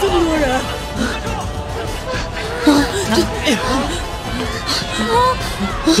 这么多人！啊！这哎呀！啊！苏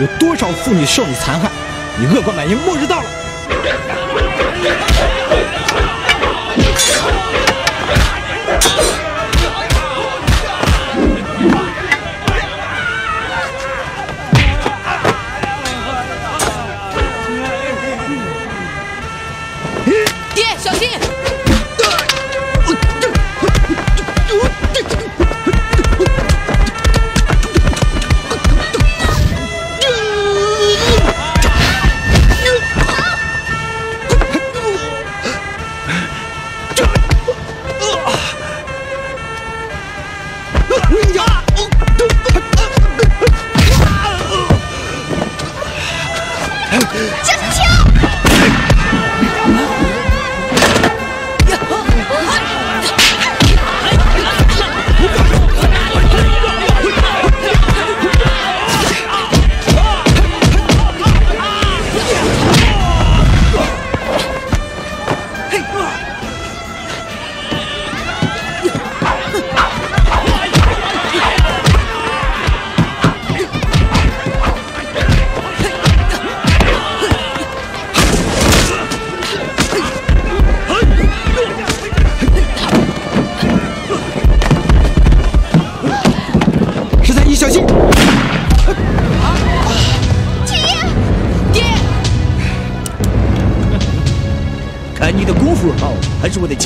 有多少妇女受你残害？你恶贯满盈，末日到了！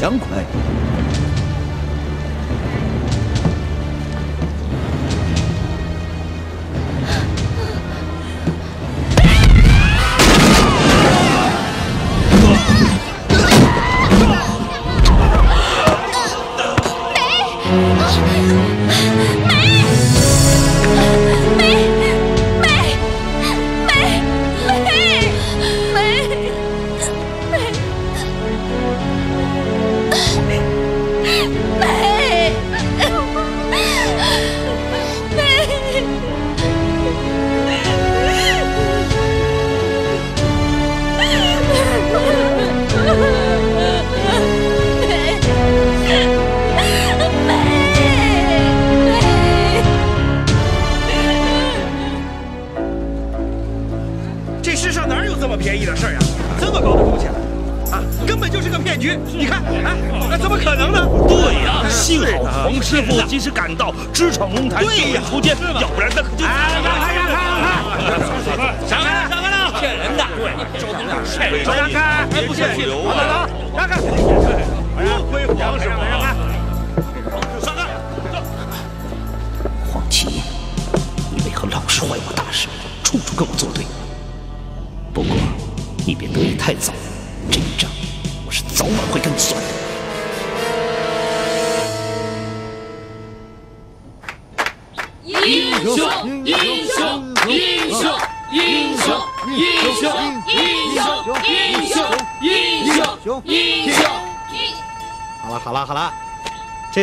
枪快！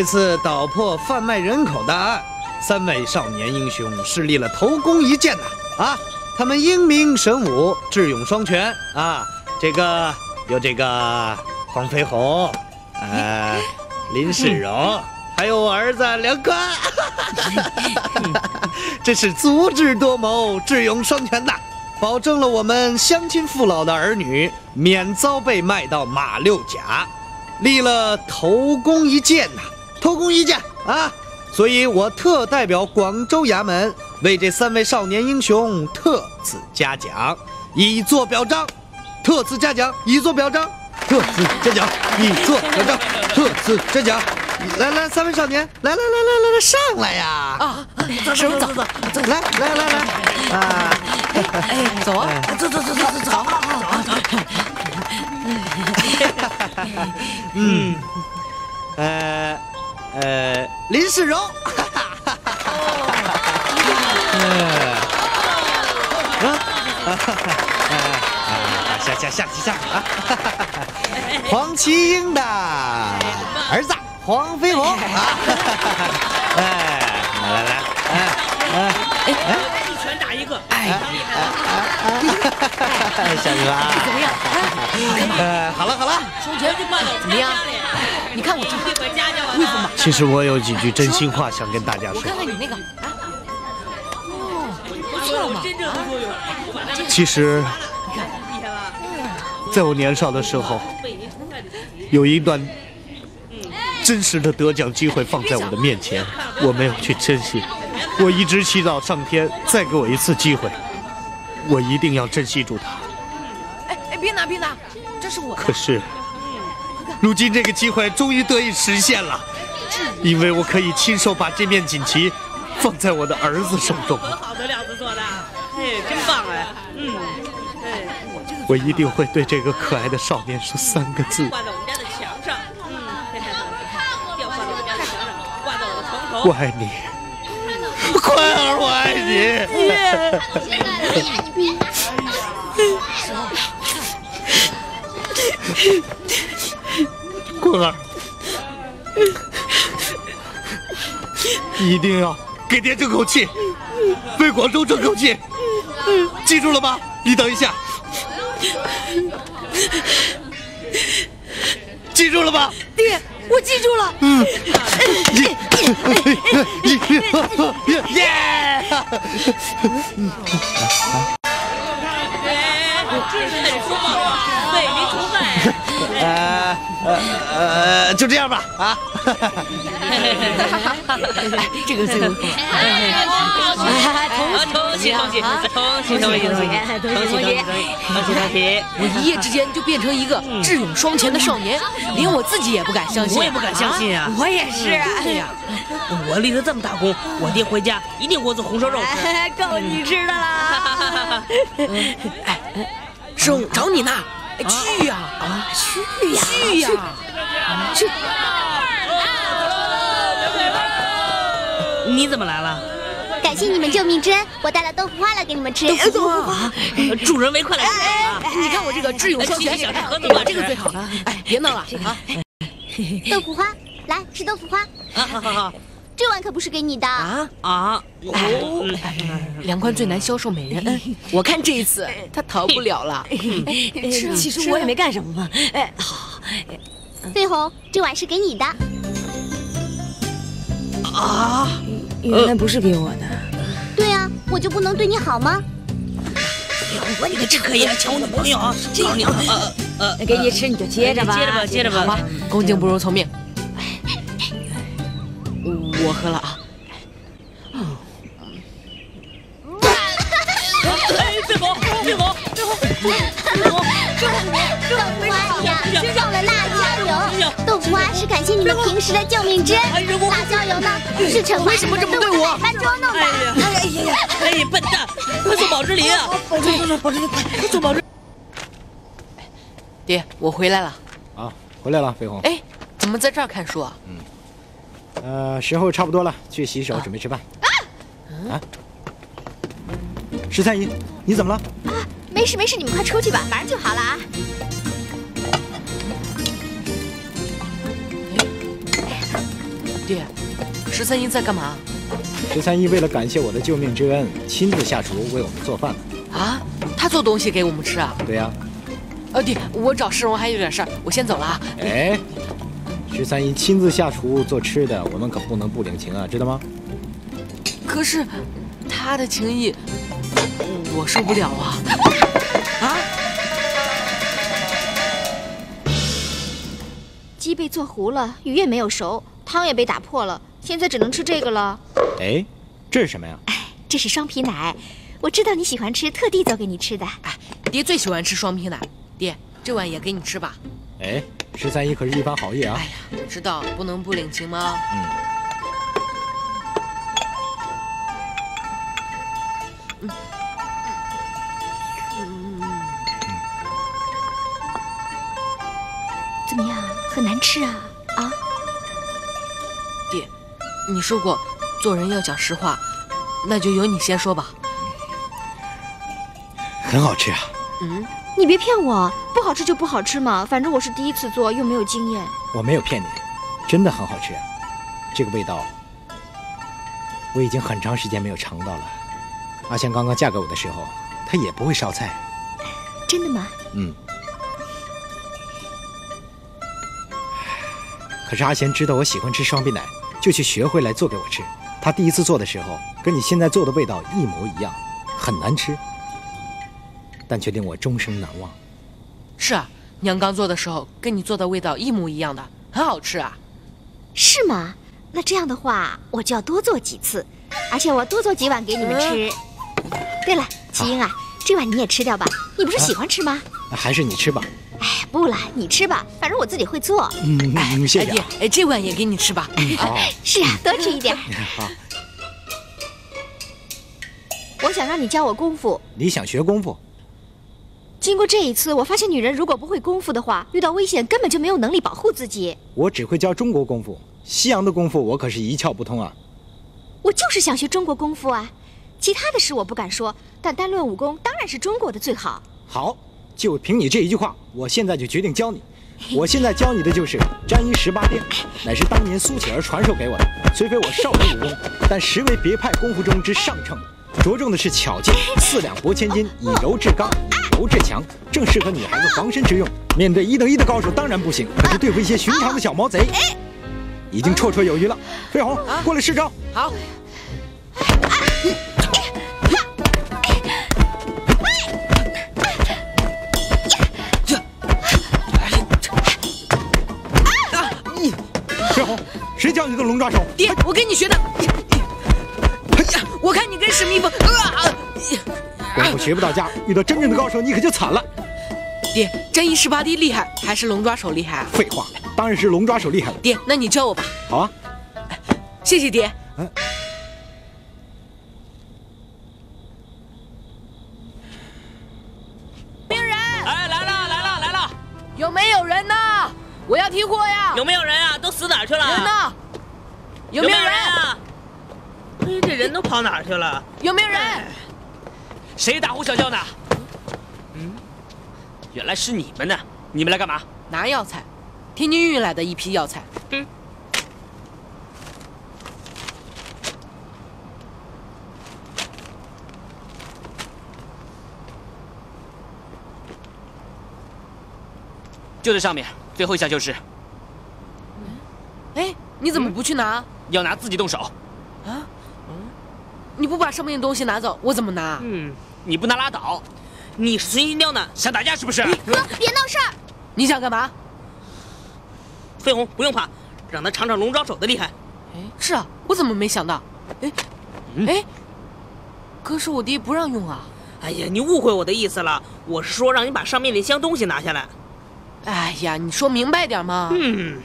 这次捣破贩卖人口的案，三位少年英雄是立了头功一件呐啊！他们英明神武，智勇双全啊！这个有这个黄飞鸿，呃，林世荣，还有我儿子梁宽，这是足智多谋、智勇双全的，保证了我们乡亲父老的儿女免遭被卖到马六甲。立了头功一件呐，头功一件啊！所以我特代表广州衙门为这三位少年英雄特此嘉奖，以作表彰。特此嘉奖，以作表彰。特此嘉奖，以作表彰。特此嘉奖。来来，三位少年，来来来来来来，上来呀！啊，走走走走走，来来来来，啊！哎，走啊，走走走走走走，好好好。嗯，呃呃，林世荣，啊，下下下下啊，黄麒英的儿子黄飞鸿啊，哎，来来来，哎哎哎，一拳打一个，哎，小哥啊，怎么样？呃，好了好了，双拳怎么样？你看我这会服吗？其实我有几句真心话想跟大家说。我看看你那个啊，哦，不错嘛。其实，在我年少的时候，有一段真实的得奖机会放在我的面前，我没有去珍惜。我一直祈祷上天再给我一次机会，我一定要珍惜住它。哎哎，别拿别拿，这是我的。可是，如今这个机会终于得以实现了，因为我可以亲手把这面锦旗放在我的儿子手中。好的料子做的，哎，真棒哎，嗯，哎，我一定会对这个可爱的少年说三个字：挂在我们家的墙上，嗯，要挂在我们家的墙上，挂在我的床头。我爱你，宽儿，我爱你。坤儿，一定要给爹争口气，为广州争口气，记住了吗？你等一下，记住了吗？爹，我记住了。嗯，耶！这是你说嘛，为民除害。呃呃呃，就这样吧啊！这个最后，恭喜恭喜恭喜恭喜恭喜恭喜恭喜恭喜恭喜恭喜！我一夜之间就变成一个智勇双全的少年，连我自己也不敢相信。我也不敢相信啊！我也是。对呀，我立了这么大功，我爹回家一定给我做红烧肉吃，够你吃的啦！哎，师傅找你呢，去呀！啊，去呀！去呀！去！你怎么来了？感谢你们救命之恩，我带了豆腐花来给你们吃。豆腐花，助人为快乐之哎本啊！你看我这个智勇双全，小盒子我这个最好了。哎，别闹了啊！豆腐花，来吃豆腐花。啊，好好好这碗可不是给你的。啊，啊！哦，梁宽最难销售美人恩，我看这一次他逃不了了。其实我也没干什么嘛。哎，好，飞鸿，这碗是给你的。啊！原来不是给我的。对呀、我就不能对你好吗？我你可真可以啊，抢我女朋友啊！这样你呃呃，给你吃你就接着吧，接着吧，接着吧。好吧，恭敬不如从命。我喝了啊。哎，飞鸿，飞鸿，飞鸿，飞鸿，豆腐花呀，用了辣椒油。豆腐花是感谢你们平时的救命之恩，辣椒油呢是惩罚你们对我百般捉弄的。哎呀呀！哎呀，笨蛋，快送保之林啊！保之林，保之林，快送保之。爹，我回来了。啊，回来了，飞鸿。哎，怎么在这儿看书啊？呃，时候差不多了，去洗手，准备吃饭。啊？啊十三姨，你怎么了？啊，没事没事，你们快出去吧，马上就好了啊。爹，十三姨在干嘛？十三姨为了感谢我的救命之恩，亲自下厨为我们做饭了。啊？她做东西给我们吃啊？对呀。呃，爹，我找世荣还有点事儿，我先走了啊。哎，十三姨亲自下厨做吃的，我们可不能不领情啊，知道吗？可是，她的情谊，我受不了啊！啊！鸡被做糊了，鱼也没有熟，汤也被打破了，现在只能吃这个了。哎，这是什么呀？哎，这是双皮奶，我知道你喜欢吃，特地做给你吃的。哎，爹最喜欢吃双皮奶。爹，这碗也给你吃吧。哎，十三姨可是一番好意啊！哎呀，知道不能不领情吗？嗯。嗯。怎么样？很难吃啊？啊？爹，你说过做人要讲实话，那就由你先说吧。很好吃啊。嗯。你别骗我，不好吃就不好吃嘛，反正我是第一次做，又没有经验。我没有骗你，真的很好吃，这个味道我已经很长时间没有尝到了。阿香刚刚嫁给我的时候，她也不会烧菜。真的吗？嗯。可是阿贤知道我喜欢吃双皮奶，就去学会来做给我吃。他第一次做的时候，跟你现在做的味道一模一样，很难吃。但却令我终生难忘。是啊，娘刚做的时候跟你做的味道一模一样的，很好吃啊。是吗？那这样的话，我就要多做几次，而且我多做几碗给你们吃。对了，齐英啊，这碗你也吃掉吧，你不是喜欢吃吗？还是你吃吧。哎，不了，你吃吧，反正我自己会做。嗯，谢谢。哎，这碗也给你吃吧。嗯 是啊，多吃一点。好。我想让你教我功夫。你想学功夫？经过这一次，我发现女人如果不会功夫的话，遇到危险根本就没有能力保护自己。我只会教中国功夫，西洋的功夫我可是一窍不通啊。我就是想学中国功夫啊，其他的事我不敢说，但单论武功，当然是中国的最好。好，就凭你这一句话，我现在就决定教你。我现在教你的就是沾衣十八变，乃是当年苏乞儿传授给我的。虽非我少林武功，但实为别派功夫中之上乘，着重的是巧劲，四两拨千斤，以柔制刚。以柔制强，正适合女孩子防身之用。面对一等一的高手当然不行，可是对付一些寻常的小毛贼，已经绰绰有余了。飞鸿，过来试招。好。飞鸿，谁教你的龙抓手？爹，我跟你学的。我看你跟史密夫。啊！功夫学不到家，遇到真正的高手，你可就惨了。爹，真一十八弟厉害还是龙抓手厉害啊？废话，当然是龙抓手厉害了。爹，那你教我吧。好啊，谢谢爹。嗯。病人，哎，来了来了来了，有没有人呢？我要提货呀。有没有人啊？都死哪去了？人呢？有没有人啊？哎，这人都跑哪去了？有没有人？谁大呼小叫呢？嗯，原来是你们呢！你们来干嘛？拿药材，天津运来的一批药材。嗯，就在上面，最后一项就是。哎，你怎么不去拿？要拿自己动手。啊？你不把上面的东西拿走，我怎么拿？嗯。你不拿拉倒！你是存心刁难，想打架是不是？哥，别闹事儿！你想干嘛？飞鸿不用怕，让他尝尝龙爪手的厉害。哎，是啊，我怎么没想到？哎，哎，可是我爹不让用啊！哎呀，你误会我的意思了，我是说让你把上面那箱东西拿下来。哎呀，你说明白点嘛！嗯。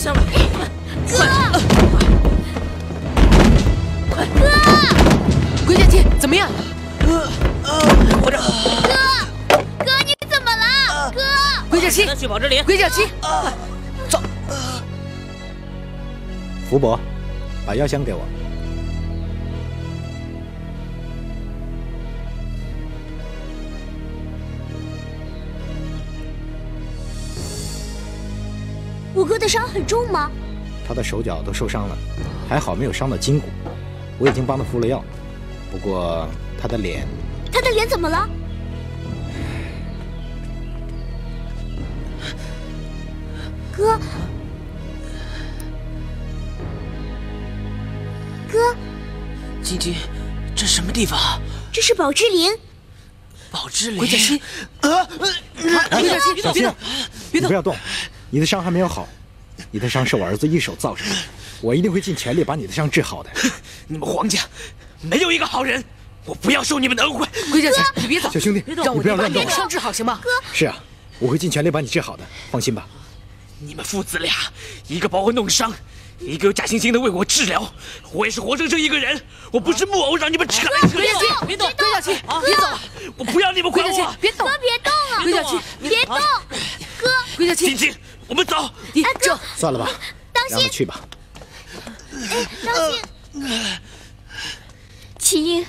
上来。哥，快！哥，鬼剑天怎么样？呃呃，活着。哥，哥你怎么了？哥，鬼剑七，去保之林。鬼剑七，走。福伯，把药箱给我。伤很重吗？他的手脚都受伤了，还好没有伤到筋骨。我已经帮他敷了药，不过他的脸……他的脸怎么了？哥，哥，晶晶，这什么地方？这是宝芝林。宝芝林。龟甲七，啊！龟甲七，小心，别动，不要动，你的伤还没有好，你的伤是我儿子一手造成的，我一定会尽全力把你的伤治好的。你们黄家没有一个好人，我不要受你们的恩惠。龟甲七，你别走，小兄弟，让我不要乱动，把你的伤治好行吗？哥，是啊，我会尽全力把你治好的，放心吧。你们父子俩，一个把我弄伤，一个又假惺惺的为我治疗，我也是活生生一个人，我不是木偶，让你们扯来扯龟甲七，别动，龟小七，别走，我不要你们管我，别动，哥别动啊，龟小七，别动，哥，龟小七，我们走，你这算了吧，当心，让他去吧。哎，当心，齐英，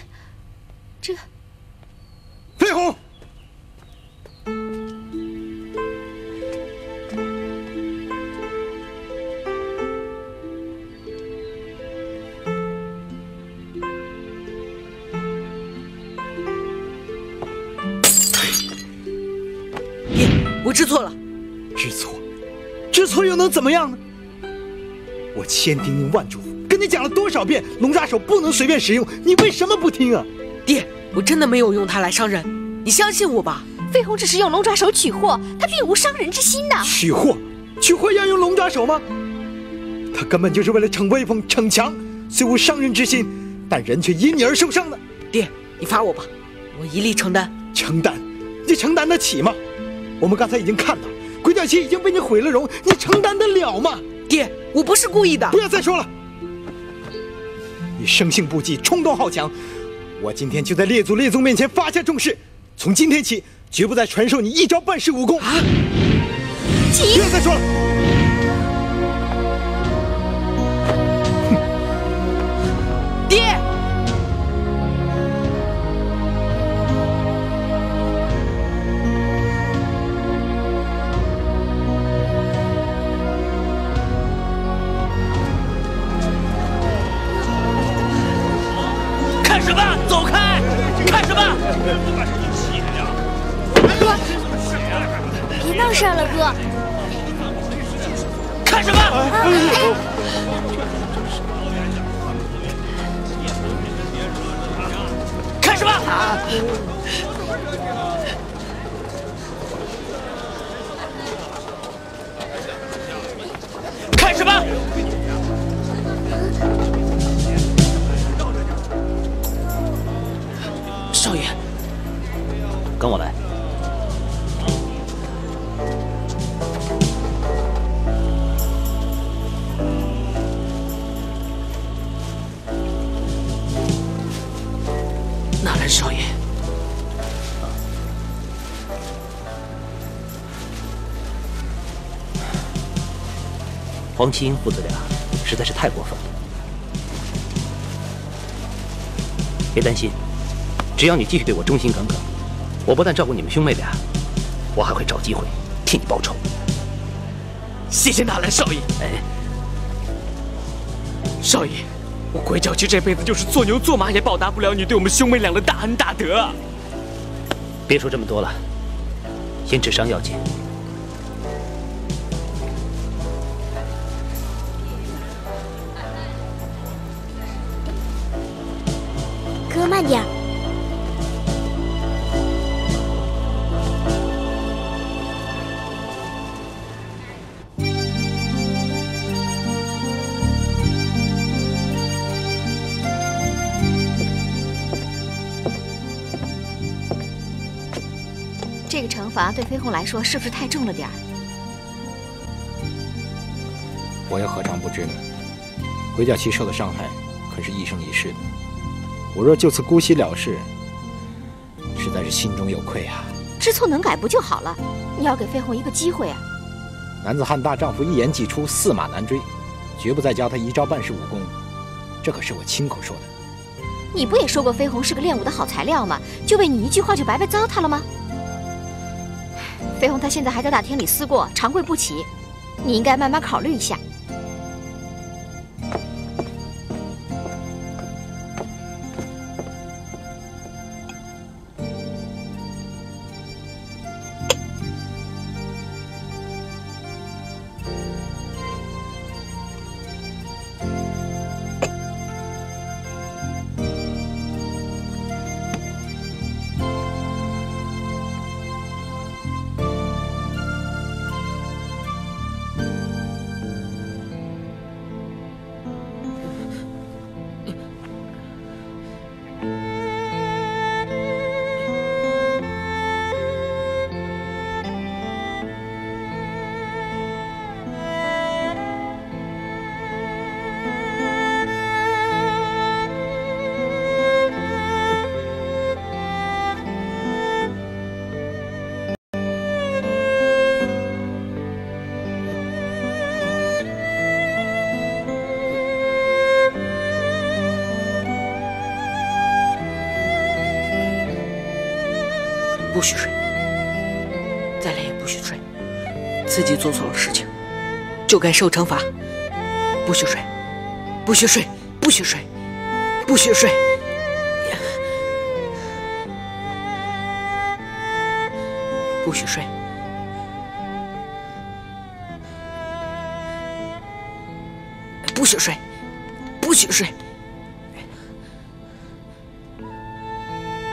这飞鸿。爹，我知错了。知错，知错又能怎么样呢？我千叮咛万嘱咐，跟你讲了多少遍，龙爪手不能随便使用，你为什么不听啊？爹，我真的没有用它来伤人，你相信我吧。飞鸿只是用龙爪手取货，他并无伤人之心呐。取货，取货要用龙爪手吗？他根本就是为了逞威风、逞强，虽无伤人之心，但人却因你而受伤的。爹，你罚我吧，我一力承担。承担？你承担得起吗？我们刚才已经看到，鬼脚七已经被你毁了容，你承担得了吗？爹，我不是故意的。不要再说了，你生性不羁，冲动好强。我今天就在列祖列宗面前发下重誓，从今天起，绝不再传授你一招半式武功。啊！不要再说了。黄七英父子俩实在是太过分了。别担心，只要你继续对我忠心耿耿，我不但照顾你们兄妹俩，我还会找机会替你报仇。谢谢纳兰少爷。哎，少爷，我鬼脚七这辈子就是做牛做马也报答不了你对我们兄妹俩的大恩大德啊！别说这么多了，先治伤要紧。对飞鸿来说是不是太重了点儿？我又何尝不知呢？鬼脚七受的伤害可是一生一世的。我若就此姑息了事，实在是心中有愧啊。知错能改不就好了？你要给飞鸿一个机会啊！男子汉大丈夫一言既出，驷马难追，绝不再教他一招半式武功。这可是我亲口说的。你不也说过飞鸿是个练武的好材料吗？就为你一句话就白白糟蹋了吗？飞鸿他现在还在大厅里思过，长跪不起，你应该慢慢考虑一下。不许睡，再累也不许睡。自己做错了事情，就该受惩罚。不许睡，不许睡，不许睡，不许睡。不许睡，不许睡，不许睡，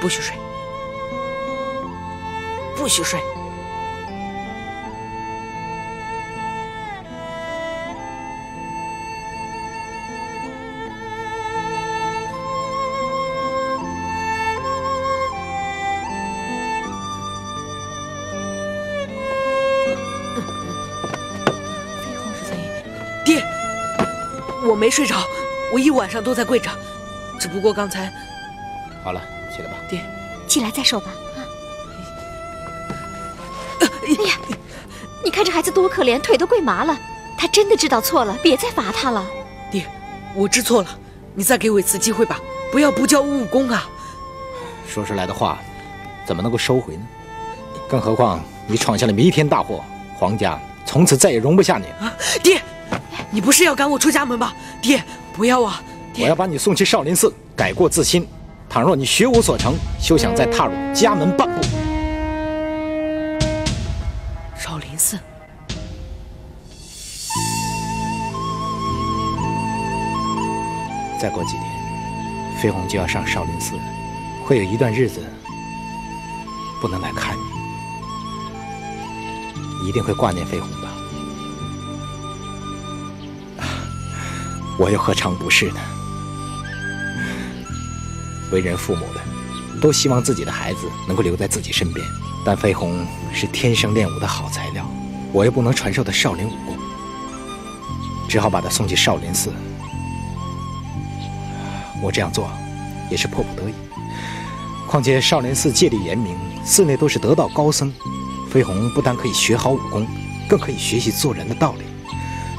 不许睡。不许睡！爹，我没睡着，我一晚上都在跪着，只不过刚才……好了，起来吧，爹，起来再说吧。看这孩子多可怜，腿都跪麻了。他真的知道错了，别再罚他了。爹，我知错了，你再给我一次机会吧，不要不教我武功啊！说出来的话，怎么能够收回呢？更何况你闯下了弥天大祸，皇家从此再也容不下你啊！爹，你不是要赶我出家门吧？爹，不要啊！我要把你送去少林寺，改过自新。倘若你学无所成，休想再踏入家门半步。再过几天，飞鸿就要上少林寺了，会有一段日子不能来看你，一定会挂念飞鸿吧？我又何尝不是呢？为人父母的，都希望自己的孩子能够留在自己身边，但飞鸿是天生练武的好材料，我又不能传授他少林武功，只好把他送去少林寺。我这样做，也是迫不得已。况且少林寺戒律严明，寺内都是得道高僧。飞鸿不但可以学好武功，更可以学习做人的道理，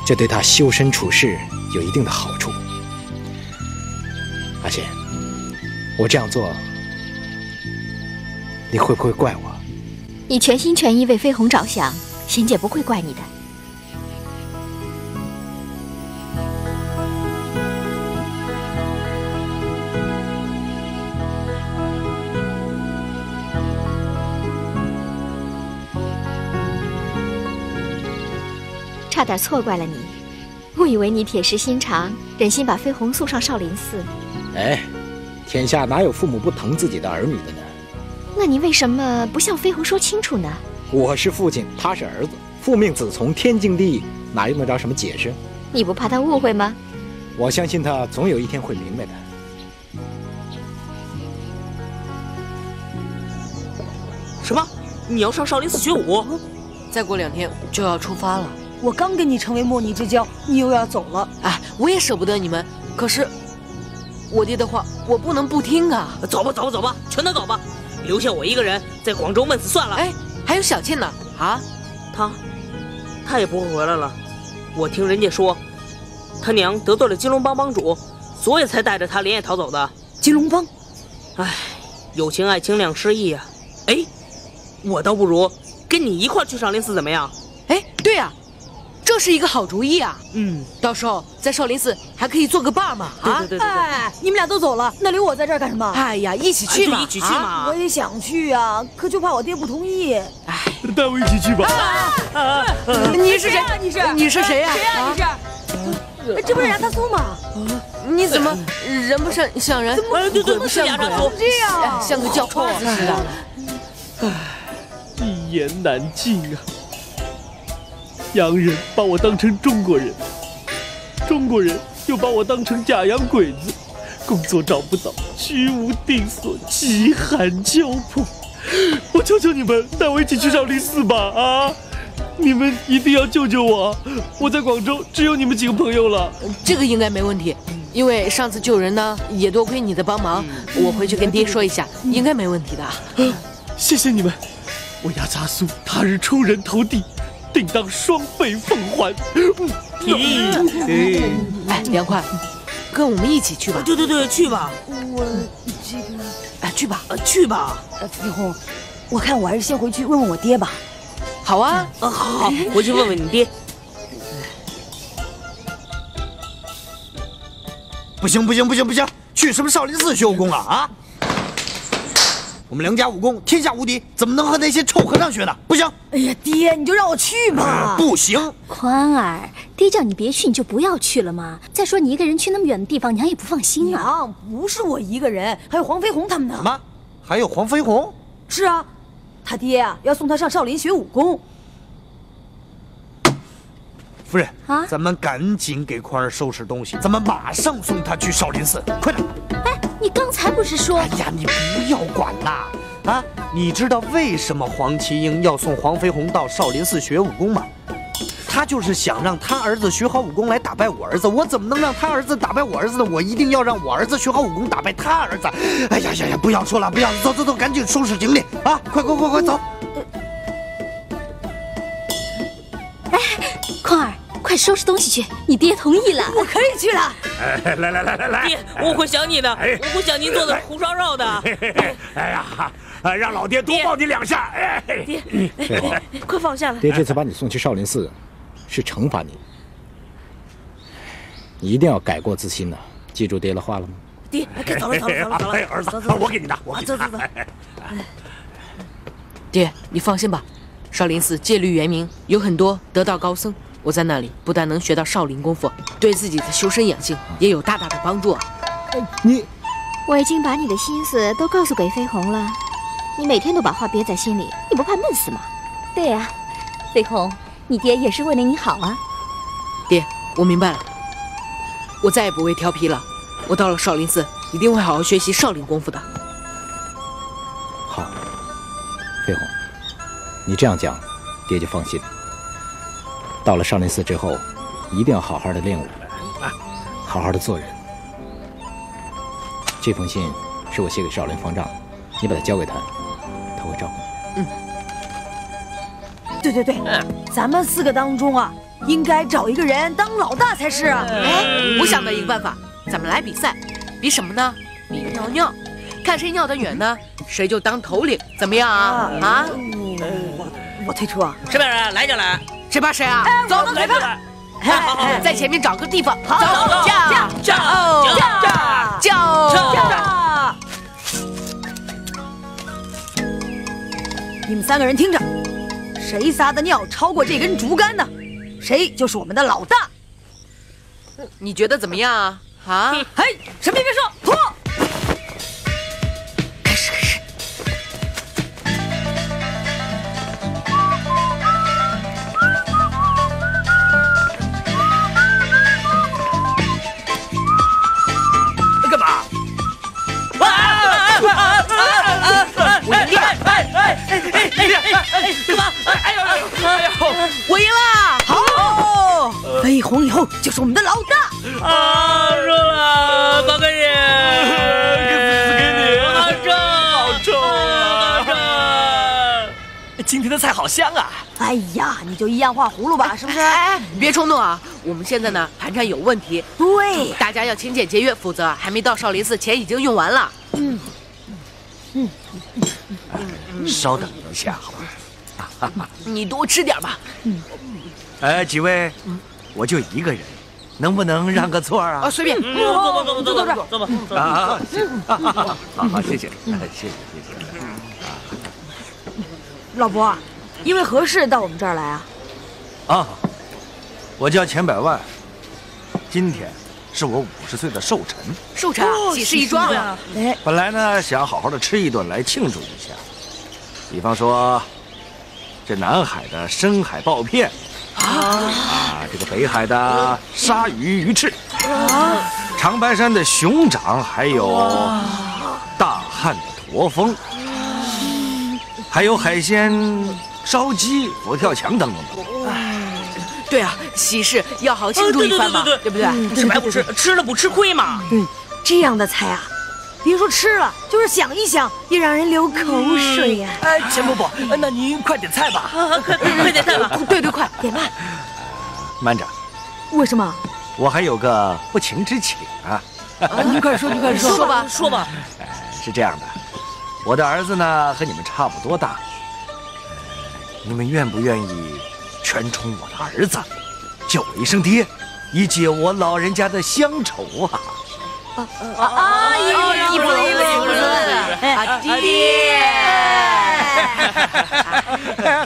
这对他修身处世有一定的好处。阿贤，我这样做，你会不会怪我？你全心全意为飞鸿着想，贤姐不会怪你的。点错怪了你，误以为你铁石心肠，忍心把飞鸿送上少林寺。哎，天下哪有父母不疼自己的儿女的呢？那你为什么不向飞鸿说清楚呢？我是父亲，他是儿子，父命子从，天经地义，哪用得着什么解释？你不怕他误会吗？我相信他总有一天会明白的。什么？你要上少林寺学武？再过两天就要出发了。我刚跟你成为莫逆之交，你又要走了。哎，我也舍不得你们，可是，我爹的话我不能不听啊。走吧，走吧，走吧，全都走吧，留下我一个人在广州闷死算了。哎，还有小倩呢，啊，她，她也不会回来了。我听人家说，他娘得罪了金龙帮帮主，所以才带着他连夜逃走的。金龙帮，哎，友情爱情两失意啊。哎，我倒不如跟你一块去少林寺，怎么样？哎，对呀、这是一个好主意啊！嗯，到时候在少林寺还可以做个伴嘛，啊对对！对对对。哎，你们俩都走了，那留我在这儿干什么？哎呀，一起去嘛，就一起去啊！嘛我。也想去啊，可就怕我爹不同意。哎带我一起去吧。你是谁？你是你是谁呀？谁呀？你是？哎这不是牙擦苏吗？你怎么人不像像人，哎，对对，鬼不是像鬼啊牙刷苏。这样哎像个叫花子似的。一言难尽啊！洋人把我当成中国人，中国人又把我当成假洋鬼子，工作找不到，居无定所，饥寒交迫。我求求你们，带我一起去少林寺吧！啊！你们一定要救救我！我在广州只有你们几个朋友了。这个应该没问题，因为上次救人呢，也多亏你的帮忙。我回去跟爹说一下，应该没问题的。谢谢你们，我牙擦苏他日出人头地，定当双倍奉还。咦，哎，梁宽，跟我们一起去吧。对对对，去吧，我这个，哎，去吧。呃，去吧。呃，飞鸿，我看我还是先回去问问我爹吧。好啊，呃，好好，回去问问你爹。不行不行不行不行，去什么少林寺学武功啊啊！我们梁家武功天下无敌，怎么能和那些臭和尚学呢？不行，哎呀，爹，你就让我去吧。不行，宽儿，爹叫你别去，你就不要去了嘛。再说你一个人去那么远的地方，娘也不放心啊。娘，不是我一个人，还有黄飞鸿他们呢。什？么？还有黄飞鸿？是啊，他爹啊、要送他上少林学武功。夫人啊咱们赶紧给宽儿收拾东西，咱们马上送他去少林寺，快点！哎，你刚才不是说哎呀，你不要管啦！啊，你知道为什么黄麒英要送黄飞鸿到少林寺学武功吗？他就是想让他儿子学好武功来打败我儿子。我怎么能让他儿子打败我儿子呢？我一定要让我儿子学好武功打败他儿子。哎呀呀呀！不要说了，不要，走走走，赶紧收拾行李啊！快快快快走！哎，空儿，快收拾东西去，你爹同意了。我可以去了。哎，来来来来来，爹，我会想你的，哎我会想您做的红烧肉的。哎呀，呃让老爹多抱你两下。哎，嘿爹，哎快放下来。爹这次把你送去少林寺，是惩罚你。你一定要改过自新呐！记住爹的话了吗？爹，哎该走了，走了，走了，走了。哎，儿子走走，我给你拿，我。走走走。爹，你放心吧，少林寺戒律严明，有很多得道高僧。我在那里不但能学到少林功夫，对自己的修身养性也有大大的帮助啊。你我已经把你的心思都告诉给飞鸿了，你每天都把话憋在心里，你不怕闷死吗？对呀、飞鸿，你爹也是为了你好啊。爹，我明白了，我再也不会调皮了。我到了少林寺，一定会好好学习少林功夫的。好，飞鸿，你这样讲，爹就放心了。到了少林寺之后，一定要好好的练武，好好的做人。这封信是我写给少林方丈的，你把它交给他，他会照顾你。对对对，咱们四个当中啊，应该找一个人当老大才是啊。哎，我想到一个办法，咱们来比赛，比什么呢？比尿尿，看谁尿得远呢，谁就当头领，怎么样啊？啊？我退出啊。什么人？来就来。谁怕谁啊？走，来就来。哎，在前面找个地方，好走走，驾驾驾驾驾！驾！你们三个人听着，谁撒的尿超过这根竹竿呢，谁就是我们的老大。你觉得怎么样啊？啊？嘿，什么也别说，脱！哎哎哎，干嘛？哎哎呦哎呦！我赢了，好，飞鸿以后就是我们的老大。啊，输了，报告人。今天的菜好香啊！哎呀，你就一样画葫芦吧，是不是？哎，你别冲动啊！我们现在呢，盘缠有问题。对，大家要勤俭节约，否则还没到少林寺，钱已经用完了。嗯嗯嗯嗯。嗯嗯嗯稍等一下，好吧？你多吃点吧。哎，几位，我就一个人，能不能让个座啊？啊，随便。嗯，走吧，走吧，走吧，坐吧，走吧。啊，好好，谢谢，谢谢，谢谢。老伯，因为何事到我们这儿来啊？啊，我叫钱百万，今天是我五十岁的寿辰。寿辰，喜事一桩啊！哎，本来呢想好好的吃一顿来庆祝一下，比方说这南海的深海豹片。啊，这个北海的鲨鱼鱼翅。啊，长白山的熊掌，还有大汉的驼峰，还有海鲜烧鸡、佛跳墙等等。等。对啊，喜事要好庆祝一番嘛，对对不对？吃白不吃，吃了不吃亏嘛。嗯，这样的菜啊，别说吃了，就是想一想也让人流口水呀。哎，钱伯伯，那您快点菜吧。快快点菜吧。对对，快点吧。慢着，为什么？我还有个不情之请啊。啊，你快说，您快说，说吧，说吧。哎，是这样的，我的儿子呢和你们差不多大，你们愿不愿意全宠我的儿子，叫我一声爹，以解我老人家的乡愁啊？啊啊！一不一不一不啊爹！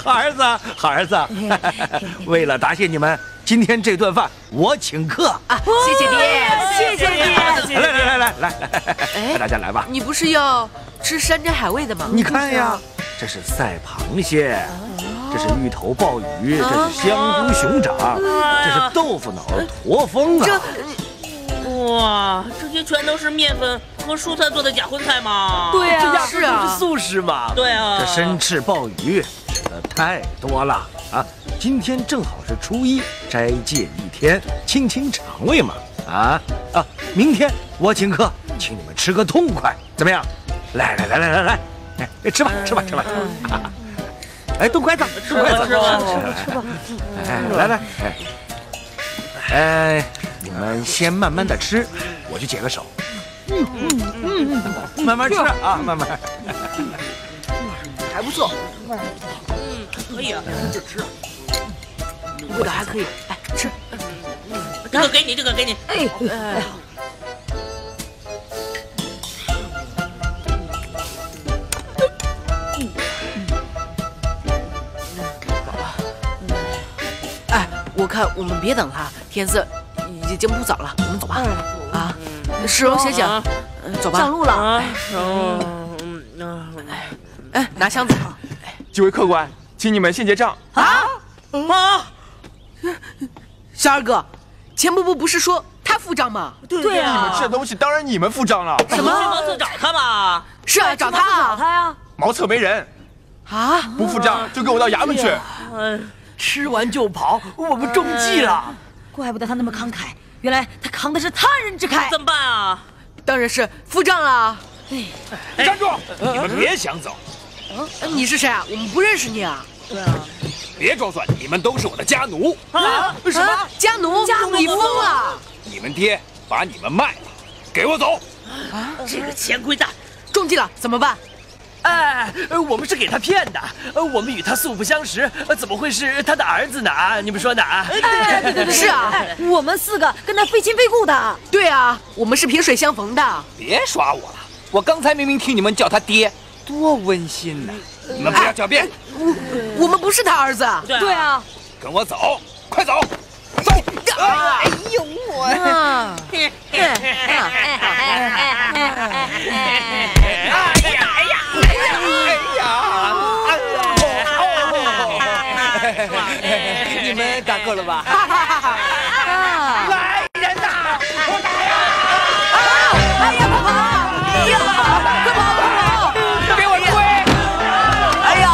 好儿子，好儿子，为了答谢你们，今天这顿饭我请客啊！谢谢爹，谢谢爹！来来来来来来，大家来吧。你不是要吃山珍海味的吗？你看呀，这是赛螃蟹，这是芋头鲍鱼，这是香菇熊掌，这是豆腐脑驼峰啊！哇，这些全都是面粉和蔬菜做的假荤菜吗？对啊，是啊，是素食嘛。对啊，这生翅鲍鱼吃的太多了啊！今天正好是初一，斋戒一天，清清肠胃嘛。啊啊！明天我请客，请你们吃个痛快，怎么样？来来来来来来，哎，吃吧吃吧吃吧！哎，动筷子，动筷子，吃吧吃吧。哎，来来，哎，哎，你们先慢慢的吃，我去解个手。嗯嗯嗯嗯，慢慢吃啊，慢慢。还不错，嗯，可以啊，就吃。味道还可以，哎，吃。这个给你，这个给你。哎，哎，哎，我看我们别等了，天色已经不早了，我们走吧。啊，世荣先讲，走吧。上路了。啊，嗯嗯，哎，拿箱子。几位客官，请你们先结账。啊啊！小二哥，钱伯伯不是说他付账吗？对啊，你们吃的东西当然你们付账了。什么？茅厕找他吧。是啊，找他找他呀。茅厕没人啊，不付账就跟我到衙门去。哎，吃完就跑，我们中计了。怪不得他那么慷慨，原来他扛的是他人之慨。怎么办啊？当然是付账了。哎站住！你们别想走。你是谁啊？我们不认识你啊。对啊。别装蒜，你们都是我的家奴。啊？什么？家奴？家奴？你疯了？你们爹把你们卖了，给我走！啊！这个钱龟蛋，中计了，怎么办？哎，我们是给他骗的，我们与他素不相识，怎么会是他的儿子呢？你们说呢？哎，对对对，是啊，我们四个跟他非亲非故的。对啊，我们是萍水相逢的。别耍我了，我刚才明明听你们叫他爹，多温馨呐！你们不要狡辩，我我们不是他儿子。对啊，跟我走，快走，走！哎呦我呀！哎呀 哎呀哎呀！你们打够了吧？来人呐！我打呀！哎呀，快跑！哎呀，快跑！快跑！给我追！哎呀！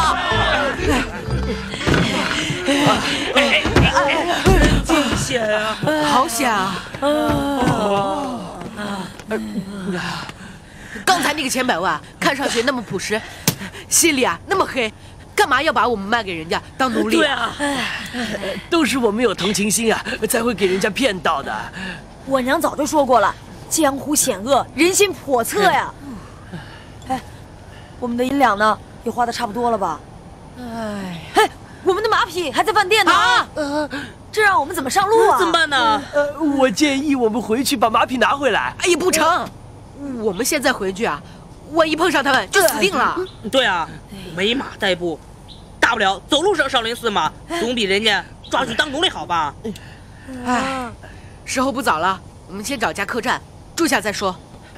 惊险啊！好险啊！刚才那个千百万看上去那么朴实，心里啊那么黑，干嘛要把我们卖给人家当奴隶？对啊，都是我们有同情心啊，才会给人家骗到的。我娘早就说过了，江湖险恶，人心叵测呀。哎，我们的银两呢？也花的差不多了吧？哎，嘿，我们的马匹还在饭店呢。啊，这让我们怎么上路啊？怎么办呢？呃，我建议我们回去把马匹拿回来。哎呀，不成，我们现在回去啊，万一碰上他们就死定了。对啊，没马代步，大不了走路上少林寺嘛，总比人家抓去当奴隶好吧？哎，时候不早了，我们先找家客栈住下再说，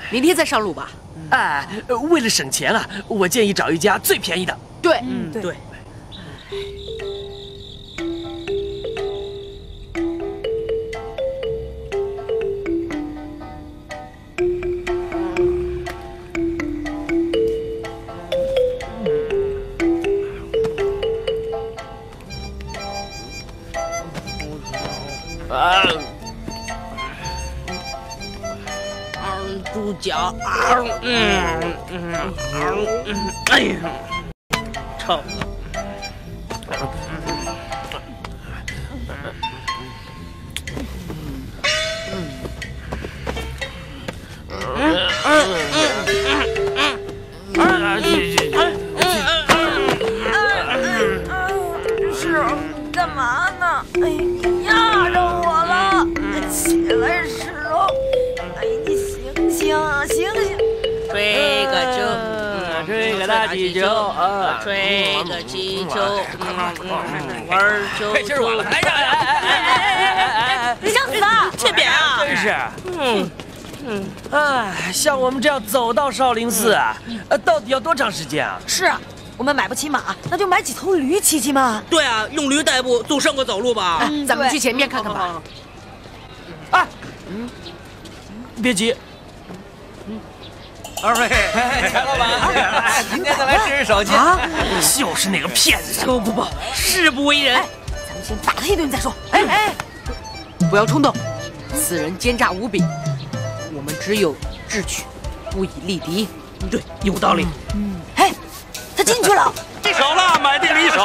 明天再上路吧。哎，为了省钱啊，我建议找一家最便宜的。对，嗯，对。啊，嗯，猪脚，啊，嗯嗯嗯，哎呀，臭！是啊，干嘛呢？哎，醒醒！吹个钟，吹个大气球，啊，吹个气球，玩球。快今儿晚了，哎呀，哎哎哎哎哎！你想死啊？欠扁啊！真是，嗯嗯，哎，像我们这样走到少林寺啊，呃，到底要多长时间啊？是啊，我们买不起马，那就买几头驴骑骑嘛。对啊，用驴代步总胜过走路吧？嗯，咱们去前面看看吧。哎，嗯，别急。二位，钱老板，今天再来试试手气。啊，就是那个骗子！不不不，誓不为人。咱们先打他一顿再说。哎哎，不要冲动，此人奸诈无比，我们只有智取，不以力敌。对，有道理。嗯，嘿，他进去了。离手了，买定离手。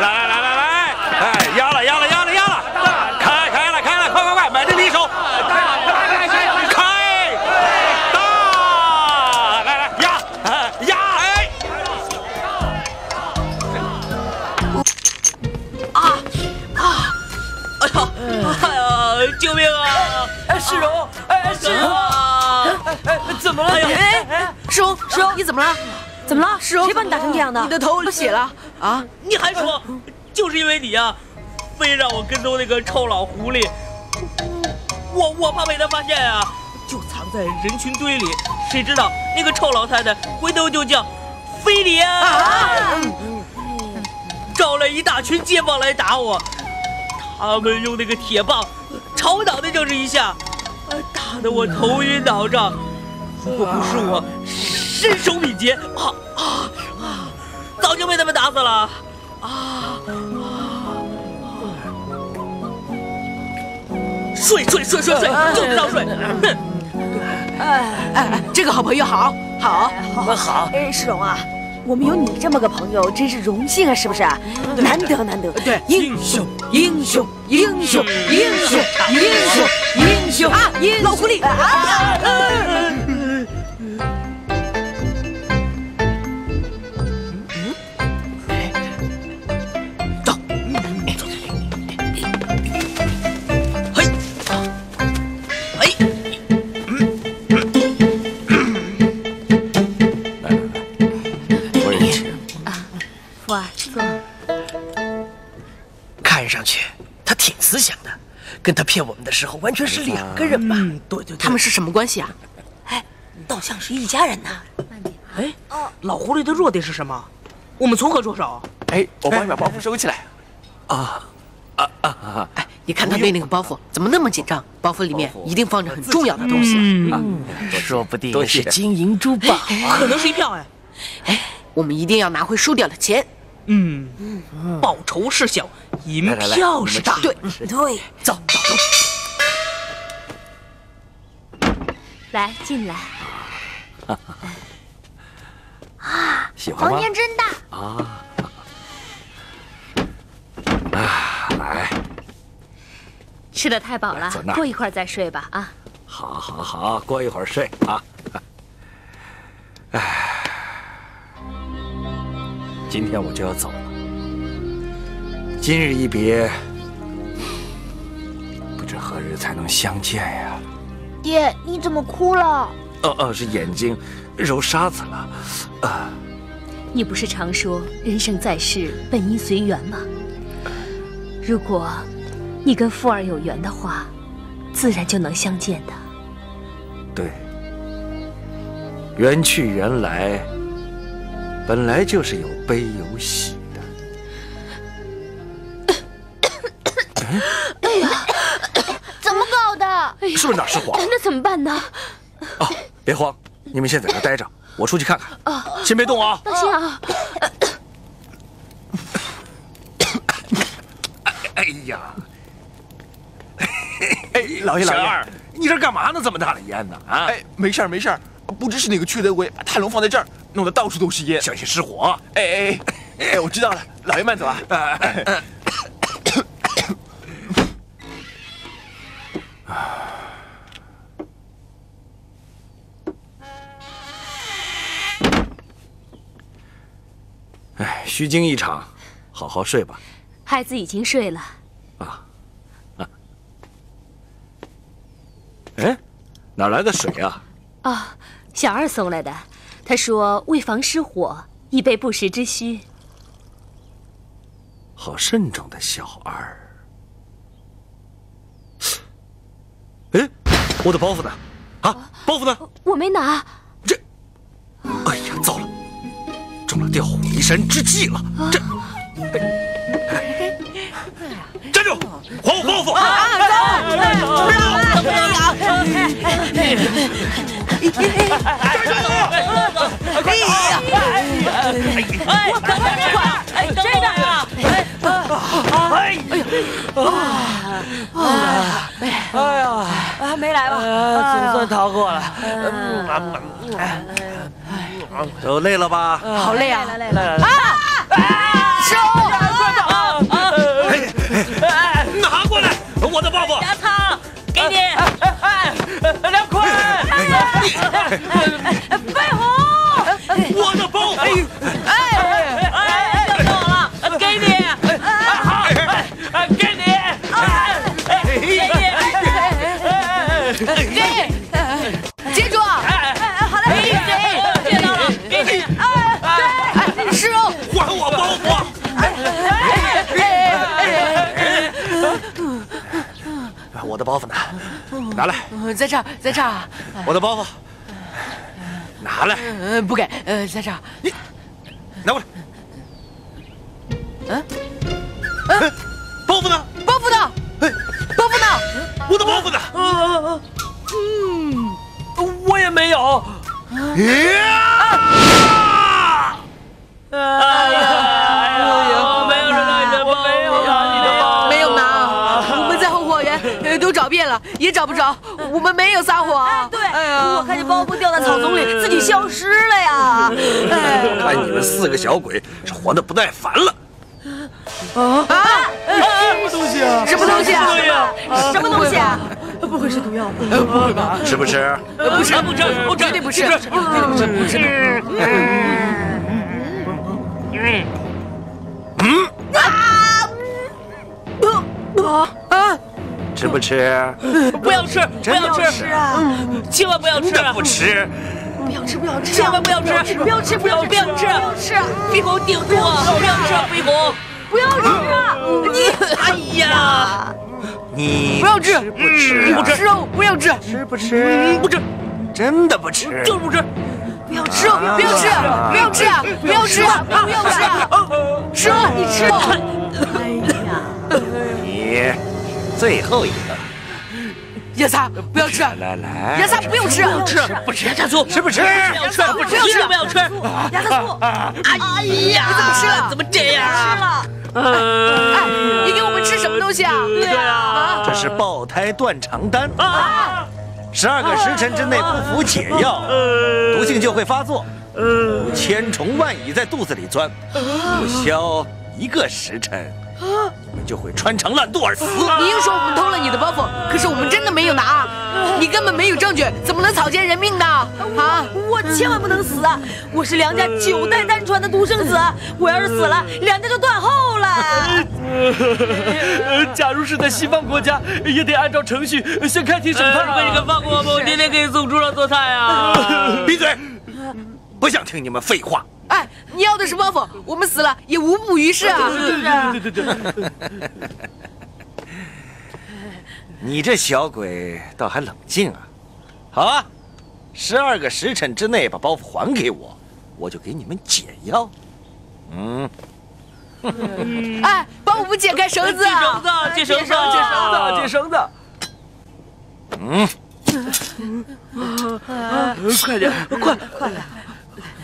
来，哎，世荣，哎哎，怎么了？哎哎哎，世荣，世荣，你怎么了？怎么了？师荣，谁把你打成这样的？你的头流血了啊！你还说，就是因为你呀，非让我跟踪那个臭老狐狸，我我怕被他发现啊，就藏在人群堆里。谁知道那个臭老太太回头就叫非礼啊！招来一大群街坊来打我，他们用那个铁棒朝我脑袋就是一下，打得我头晕脑胀。如果不是我身手敏捷，啊啊啊，早就被他们打死了。啊啊！睡睡睡睡睡，就知道睡。哼！哎哎，这个好朋友好，好，好，好。哎，世荣啊，我们有你这么个朋友，真是荣幸啊，是不是？难得难得。对，英雄英雄英雄英雄英雄英雄啊！老狐狸他挺慈祥的，跟他骗我们的时候完全是两个人吧？嗯，对对对，他们是什么关系啊？哎，倒像是一家人呢。哎，老狐狸的弱点是什么？我们从何着手？哎，我帮你把包袱收起来。啊啊啊！哎，你看他背那个包袱，怎么那么紧张？包袱里面一定放着很重要的东西。嗯，说不定是金银珠宝，可能是一票哎。哎，我们一定要拿回输掉的钱。嗯。报仇是小银票是大。对。对走走走。来进来。啊喜欢房间真大。啊。啊来吃得太饱了过一会儿再睡吧啊。好好好过一会儿睡啊。哎。今天我就要走了。今日一别，不知何日才能相见呀。爹，你怎么哭了？哦哦，是眼睛揉沙子了。啊，你不是常说人生在世本应随缘吗？如果你跟富儿有缘的话，自然就能相见的。对，缘去缘来，本来就是有悲有喜的。哎呀，怎么搞的？是不是哪儿失火了那怎么办呢？啊，别慌，你们先在这待着，我出去看看。啊，先别动啊！当心啊！哎呀，哎，老爷老爷小二，你这干嘛呢？这么大的烟呢？啊！哎，没事儿没事儿，不知是哪个缺德鬼把炭笼放在这儿，弄得到处都是烟，小心失火。哎哎哎，哎，我知道了，老爷慢走啊。哎，虚惊一场，好好睡吧。孩子已经睡了，哎，哪来的水啊？哦，小二送来的。他说为防失火，以备不时之需。好慎重的小二。哎，我的包袱呢？啊，包袱呢？我没拿。这哎呀，糟了，中了调虎离山之计了！这，站住！还我包袱！哎，赶快别管！哎，这边啊！哎呀！哎呀，啊，没来吧？总算逃过了。都累了吧？好累啊！来来来，收！拿过来我的包袱！牙仓，给你。梁坤，飞虎，我的包哎！哎哎，的包袱呢？拿来！在这儿，在这儿。我的包袱，拿来！呃，不给，呃，在这儿。你拿过来！嗯，哎，包袱呢？包袱呢？包袱呢？我的包袱呢？嗯，我也没有。哎们四个小鬼是活得不耐烦了。啊？啊！什么东西啊？什么东西啊？什么东西啊？不会是毒药？吧？不会吧？吃不吃？不吃，不吃，不绝对不吃，不吃不吃，不是。嗯。啊啊！吃不吃？不要吃，不要吃啊！千万不要吃，不吃。不要吃，不要吃，千万不要吃，不要吃，不要吃，不要吃，不要吃！飞鸿顶住啊！不要吃，飞鸿，不要吃！你，哎呀，你不要吃，不吃？不吃吃肉，不要吃，吃不吃？不吃，真的不吃？就是不吃。不要吃，不要吃，不要吃，不要吃，不要吃！吃，你吃！哎呀，你最后一个。亚萨，不要吃！来来，野菜，不用吃，不吃，不吃，亚醋，吃不吃？不要吃，不吃，不要吃！亚萨醋！哎呀，你怎么吃了？怎么这样？吃了！哎，你给我们吃什么东西啊？对啊，这是爆胎断肠丹啊！十二个时辰之内不服解药，毒性就会发作，千虫万蚁在肚子里钻，不消一个时辰，你们就会穿肠烂肚而死。你又说我们偷了你的包袱，可是我们真的没有拿，你根本没有证据，怎么能草菅人命呢？啊！我千万不能死啊！我是梁家九代单传的独生子，我要是死了，梁家就断后了。呃假如是在西方国家，也得按照程序先开庭审判你可放过我们，我天天给你送猪肉做菜啊！闭嘴！不想听你们废话。哎，你要的是包袱，我们死了也无补于事啊！对对对对。你这小鬼倒还冷静啊！好啊，十二个时辰之内把包袱还给我，我就给你们解药。嗯。哎，帮我们解开绳子啊！解绳子，解绳子，解绳子，解绳子。嗯，快点，快快点，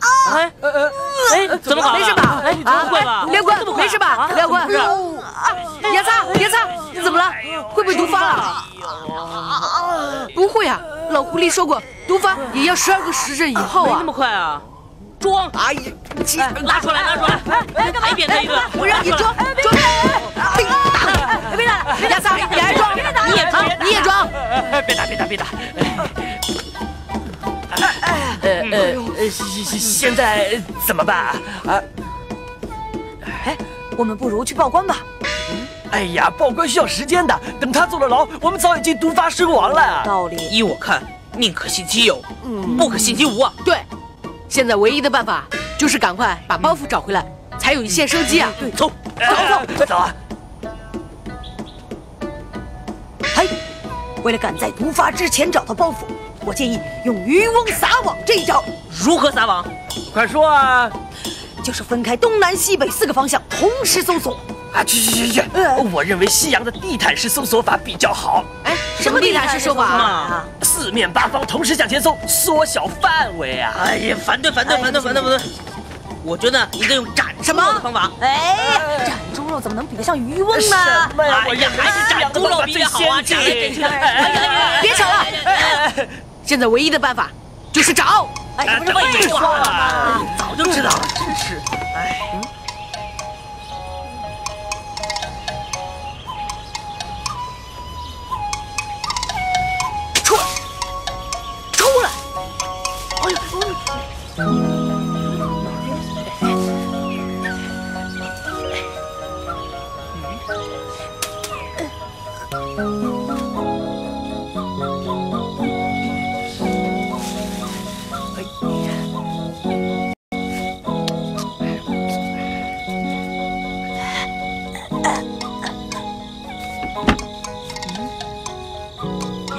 哎呃呃，哎，怎么搞没事吧？哎，怎么会吧？廖官，没事吧？廖官，牙擦，牙擦，怎么了？会不会毒发了？不会啊，老狐狸说过，毒发也要十二个时辰以后啊。没那么快啊！装！哎呀，拿出来，拿出来！哎，还扁他一顿！我让你装，装！别打！牙擦，你还装？你也装？你也装？别打！别打！别打！呃呃呃，现现在怎么办啊？啊？哎，我们不如去报官吧。哎呀，报官需要时间的，等他坐了牢，我们早已经毒发身亡了。道理。依我看，宁可信其有，不可信其无啊。对，现在唯一的办法就是赶快把包袱找回来，才有一线生机啊。对走，走走，快走啊！嘿，为了赶在毒发之前找到包袱。我建议用渔翁撒网这一招。如何撒网？快说啊！就是分开东南西北四个方向，同时搜索。啊，去去去去！我认为西洋的地毯式搜索法比较好。哎，什么地毯式搜法啊？四面八方同时向前搜，缩小范围啊！哎呀，反对反对反对反对反对！我觉得应该用斩什么的方法。哎，斩猪肉怎么能比得上渔翁呢？哎呀，还是斩猪肉比较好啊！斩给你看！别吵了！现在唯一的办法就是找。哎，这么一说嘛，早就知道了，真是。哎，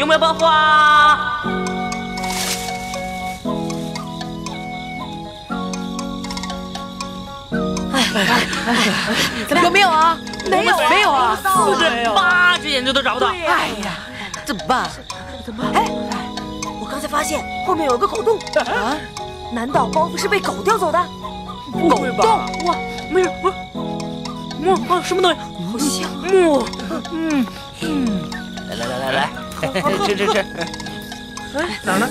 有没有包袱啊？有没有啊？没有，没有啊！四只八只眼睛都找不到。哎呀，怎么办？怎么？哎，我刚才发现后面有个狗洞啊！难道包袱是被狗叼走的？狗洞？哇，没有，不是，哇啊，什么东西？好香！哇，嗯嗯，来来来来来。吃吃吃！哎，哪儿呢？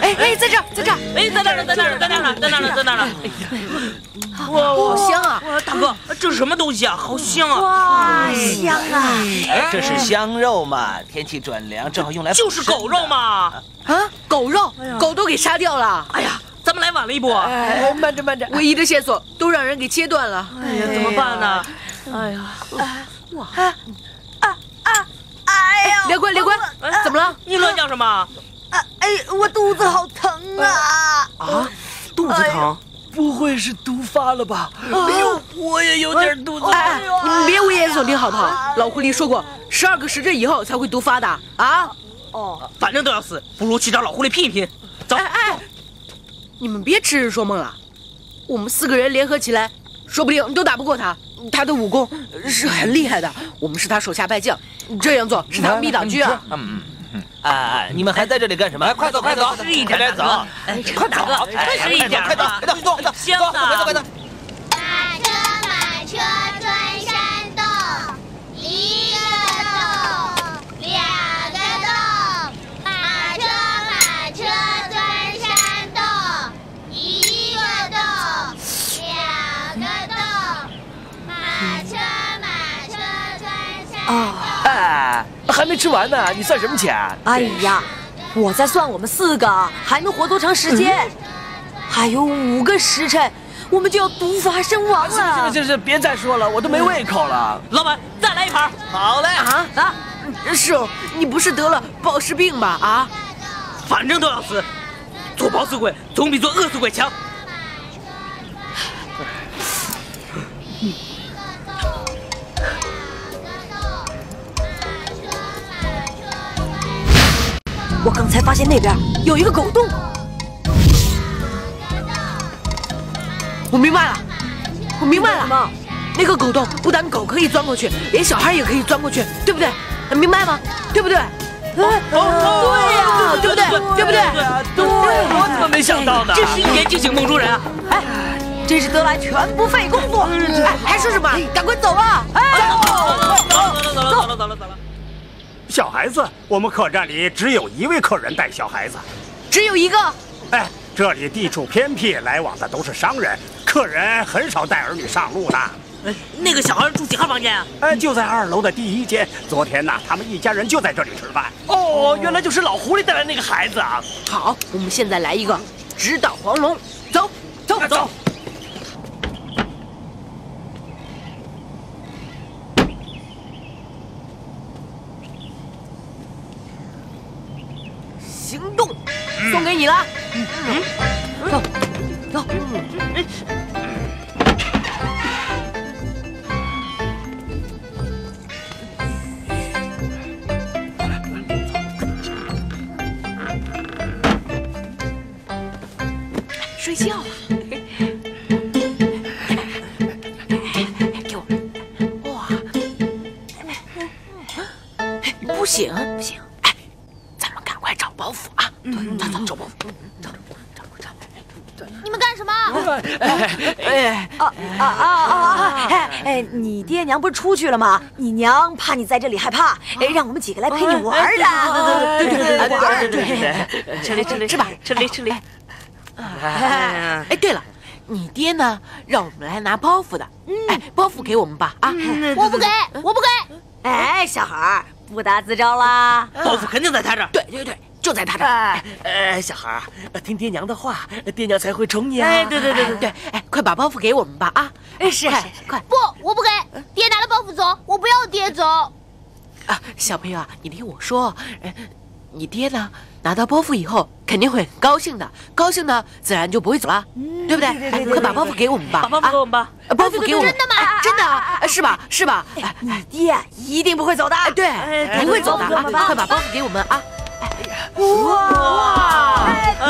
哎哎，在这儿，在这儿！哎，在那儿呢，在那儿呢，在那儿呢，在那儿呢，在那儿呢！哎呀，哇，好香啊！大哥，这是什么东西啊？好香啊！哇，香啊！这是香肉嘛，天气转凉，正好用来就是狗肉嘛！啊，狗肉，狗都给杀掉了！哎呀，咱们来晚了一步。哎，慢着慢着，唯一的线索都让人给切断了。哎呀，怎么办呢？哎呀，哇！哎呀，刘官，刘官，怎么了？你乱叫什么？啊，哎，我肚子好疼啊！啊，肚子疼？不会是毒发了吧？哎呦，我也有点肚子疼。哎，你别危言耸听好不好？老狐狸说过，十二个时辰以后才会毒发的啊！哦，反正都要死，不如去找老狐狸拼一拼。走！哎哎，你们别痴人说梦了，我们四个人联合起来，说不定都打不过他。他的武功是很厉害的，我们是他手下败将。这样做是他们秘党军啊。嗯嗯嗯。哎哎，你们还在这里干什么？快走快走，快点走，快走，快点，快走，快走，快走，快走，快走，快走，快走。马车马车钻山洞，离。还没吃完呢，你算什么钱？哎呀，我在算我们四个还能活多长时间，还有五个时辰，我们就要毒发身亡了是了。是是，别再说了，我都没胃口了。老板，再来一盘。好嘞。啊啊！叔，你不是得了暴食病吧？啊，反正都要死，做饱死鬼总比做饿死鬼强。我刚才发现那边有一个狗洞，我明白了，我明白了。那个狗洞不但狗可以钻过去，连小孩也可以钻过去，对不对？明白吗？对不对？哎，对呀，对不对？对不对？对，我怎么没想到呢？真是一言惊醒梦中人啊！哎，真是得来全不费工夫。哎，还说什么？赶快走吧！哎，走走走走走了走了走了。小孩子，我们客栈里只有一位客人带小孩子，只有一个。哎，这里地处偏僻，来往的都是商人，客人很少带儿女上路的。哎，那个小孩住几号房间啊？哎，就在二楼的第一间。昨天呢，他们一家人就在这里吃饭。哦，原来就是老狐狸带来那个孩子啊！好，我们现在来一个直捣黄龙，走走走。行动，送给你了。嗯，走走。睡觉了。给我，哇！不行不行，走走找包袱，找找找找。你们干什么？哎啊啊啊啊！哎哎，你爹娘不是出去了吗？你娘怕你在这里害怕，哎，让我们几个来陪你玩的。对对对对玩对对，吃梨吃梨吃吧，吃梨吃梨。哎，对了，你爹呢？让我们来拿包袱的。哎，包袱给我们吧！啊，我不给，我不给。哎，小孩不打自招啦！包袱肯定在他这儿。对对对，就在他这儿。哎，呃，小孩儿，听爹娘的话，爹娘才会宠你啊！哎，对对对对对，哎，快把包袱给我们吧！啊，哎，是是，快！不，我不给。爹拿了包袱走，我不要爹走。啊，小朋友啊，你听我说，哎，你爹呢？拿到包袱以后肯定会很高兴的，高兴呢自然就不会走了，对不对？哎，快把包袱给我们吧！把包袱给我们吧！包袱给我们！真的吗？真的，是吧？是吧？你爹一定不会走的。对，不会走的啊！快把包袱给我们啊！哇！哎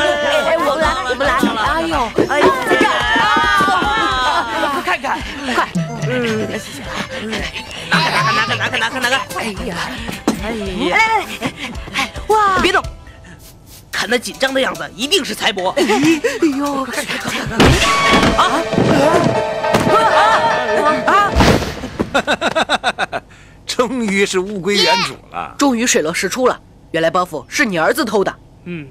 哎，我们来，我们来！哎呦，哎呦，在这儿！快看看，快！嗯，拿开，拿开，拿开，拿开，拿开！拿开哎呀，哎呀！来来来，哇！别动！看那紧张的样子，一定是财帛。哎呦！啊啊！终于是物归原主了，终于水落石出了。原来包袱是你儿子偷的。嗯，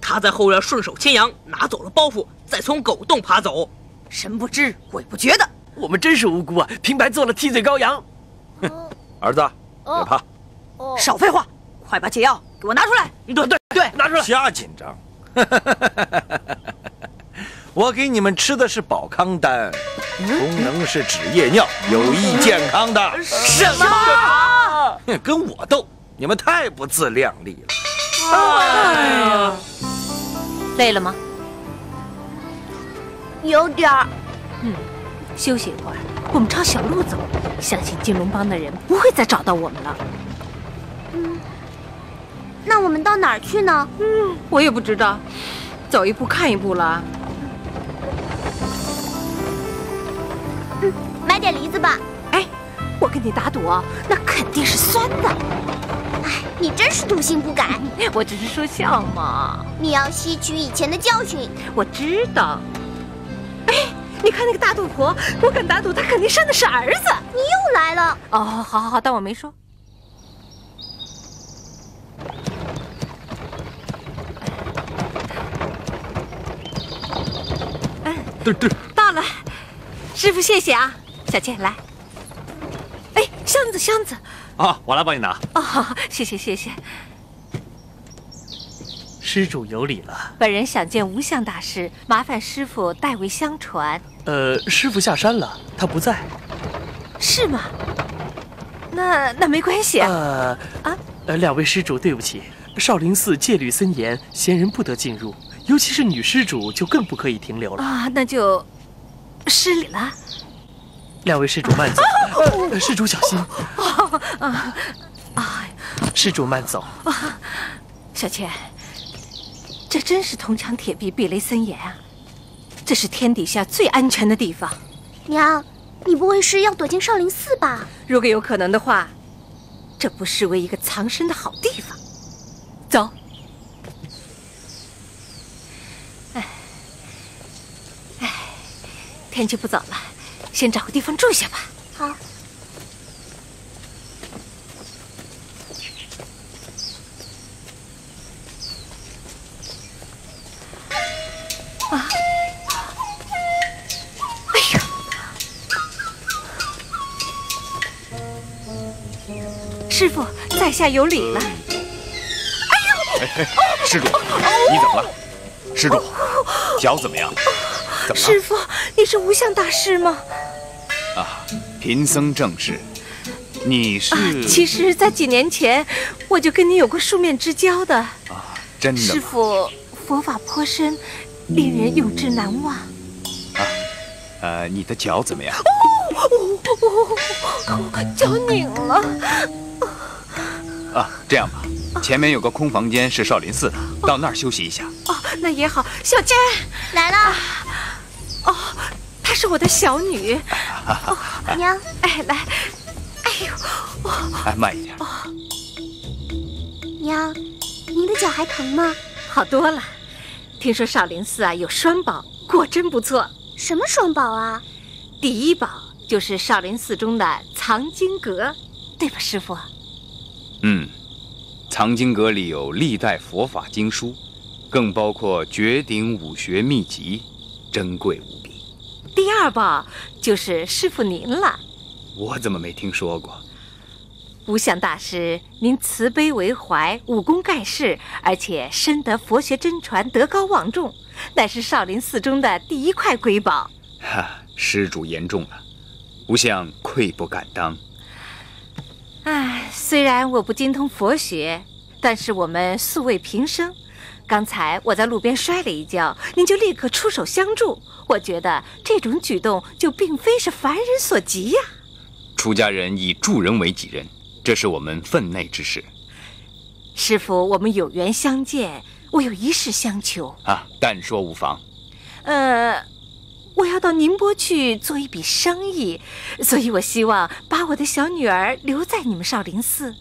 他在后院顺手牵羊拿走了包袱，再从狗洞爬走，神不知鬼不觉的。我们真是无辜啊！平白做了替罪羔羊。儿子，别怕。少废话，快把解药给我拿出来！对对对，拿出来！瞎紧张。我给你们吃的是保康丹，功能是止夜尿，有益健康的。什么？跟我斗，你们太不自量力了。哎呀，累了吗？有点儿。嗯，休息一会儿，我们朝小路走。相信金龙帮的人不会再找到我们了。嗯，那我们到哪儿去呢？嗯，我也不知道，走一步看一步了。嗯，买点梨子吧。哎，我跟你打赌啊，那肯定是酸的。哎，你真是赌性不改。我只是说笑嘛。你要吸取以前的教训。我知道。哎，你看那个大肚婆，我敢打赌她肯定生的是儿子。你又来了。哦，好好好，当我没说。嗯，对对，到了，师傅谢谢啊，小倩来。哎，箱子箱子，啊，我来帮你拿。哦，好 谢谢谢谢。施主有礼了。本人想见无相大师，麻烦师傅代为相传。呃，师傅下山了，他不在。是吗？那那没关系啊。呃啊，呃，两位施主，对不起，少林寺戒律森严，闲人不得进入，尤其是女施主就更不可以停留了。啊，那就失礼了。两位施主慢走，呃施主小心。啊啊！施主慢走。啊，小倩，这真是铜墙铁壁，避雷森严啊！这是天底下最安全的地方。娘，你不会是要躲进少林寺吧？如果有可能的话，这不失为一个藏身的好地方。走。哎，哎，天气不早了，先找个地方住下吧。好。啊！哎呀！师傅，在下有礼了。哎哎，施主，你怎么了？施主，脚怎么样？怎么了？师傅，你是无相大师吗？啊，贫僧正是。你是？啊，其实，在几年前，我就跟你有过数面之交的。啊，真的？师傅，佛法颇深，令人永志难忘。啊，呃，你的脚怎么样？哦，脚拧了。啊，这样吧，前面有个空房间是少林寺的，到那儿休息一下。哦，那也好。小娟来了。哦，她是我的小女。哦，娘，哎，来。哎呦，哎，慢一点。哦，娘，您的脚还疼吗？好多了。听说少林寺啊有双宝，果真不错。什么双宝啊？第一宝就是少林寺中的藏经阁，对吧，师傅？嗯，藏经阁里有历代佛法经书，更包括绝顶武学秘籍，珍贵无比。第二宝就是师傅您了。我怎么没听说过？无相大师，您慈悲为怀，武功盖世，而且深得佛学真传，德高望重，乃是少林寺中的第一块瑰宝。哈，施主言重了，无相愧不敢当。唉，虽然我不精通佛学，但是我们素未平生。刚才我在路边摔了一跤，您就立刻出手相助，我觉得这种举动就并非是凡人所及呀。出家人以助人为己任，这是我们分内之事。师傅，我们有缘相见，我有一事相求啊，但说无妨。呃，我要到宁波去做一笔生意，所以我希望把我的小女儿留在你们少林寺。